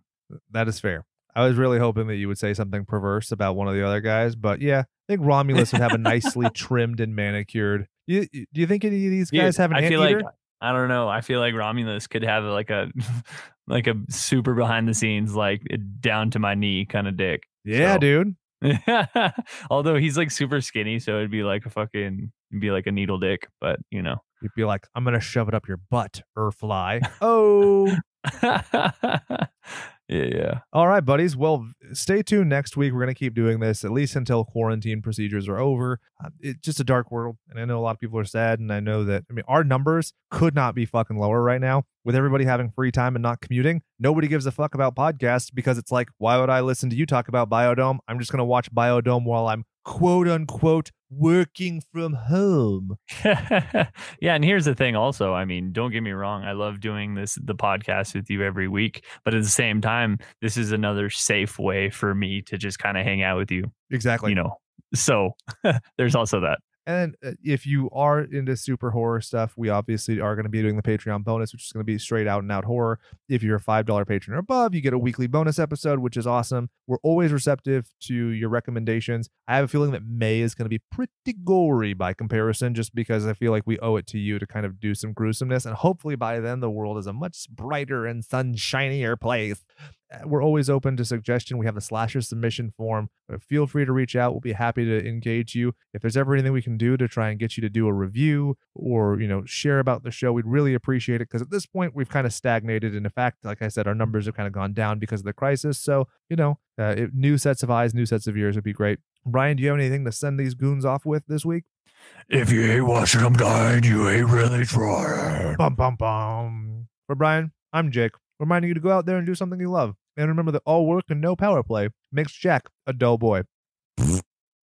Speaker 1: That is fair. I was really hoping that you would say something perverse about one of the other guys, but yeah, I think Romulus would have a nicely [laughs] trimmed and manicured. You, you- do you think any of these
Speaker 2: Dude,
Speaker 1: guys have an
Speaker 2: I feel like I don't know. I feel like Romulus could have like a [laughs] like a super behind the scenes, like down to my knee kind of dick.
Speaker 1: yeah,
Speaker 2: so-
Speaker 1: dude. [laughs]
Speaker 2: Although he's like super skinny, so it'd be like a fucking it'd be like a needle dick. But you know.
Speaker 1: You'd be like, I'm gonna shove it up your butt, or fly. Oh.
Speaker 2: Yeah, yeah.
Speaker 1: All right, buddies. Well, stay tuned next week. We're going to keep doing this at least until quarantine procedures are over. Uh, it's just a dark world. And I know a lot of people are sad. And I know that, I mean, our numbers could not be fucking lower right now with everybody having free time and not commuting. Nobody gives a fuck about podcasts because it's like, why would I listen to you talk about Biodome? I'm just going to watch Biodome while I'm quote unquote working from home. [laughs]
Speaker 2: yeah, and here's the thing also, I mean, don't get me wrong, I love doing this the podcast with you every week, but at the same time, this is another safe way for me to just kind of hang out with you,
Speaker 1: Exactly.
Speaker 2: you know. So, [laughs] there's also that.
Speaker 1: And uh, if you are into super horror stuff, we obviously are going to be doing the Patreon bonus, which is going to be straight out and out horror. If you're a $5 patron or above, you get a weekly bonus episode, which is awesome. We're always receptive to your recommendations. I have a feeling that May is going to be pretty gory by comparison, just because I feel like we owe it to you to kind of do some gruesomeness. And hopefully by then, the world is a much brighter and sunshinier place. Uh, We're always open to suggestion. We have the slasher submission form. Uh, Feel free to reach out. We'll be happy to engage you. If there's ever anything we can do to try and get you to do a review or, you know, share about the show, we'd really appreciate it because at this point we've kind of stagnated. And in fact, like I said, our numbers have kind of gone down because of the crisis. So, you know, uh, if new sets of eyes, new sets of ears would be great. Brian, do you have anything to send these goons off with this week?
Speaker 2: If you ain't watching them die, you ain't really trying.
Speaker 1: Bum, bum, bum. For Brian, I'm Jake, reminding you to go out there and do something you love. And remember that all work and no power play makes Jack a dull boy.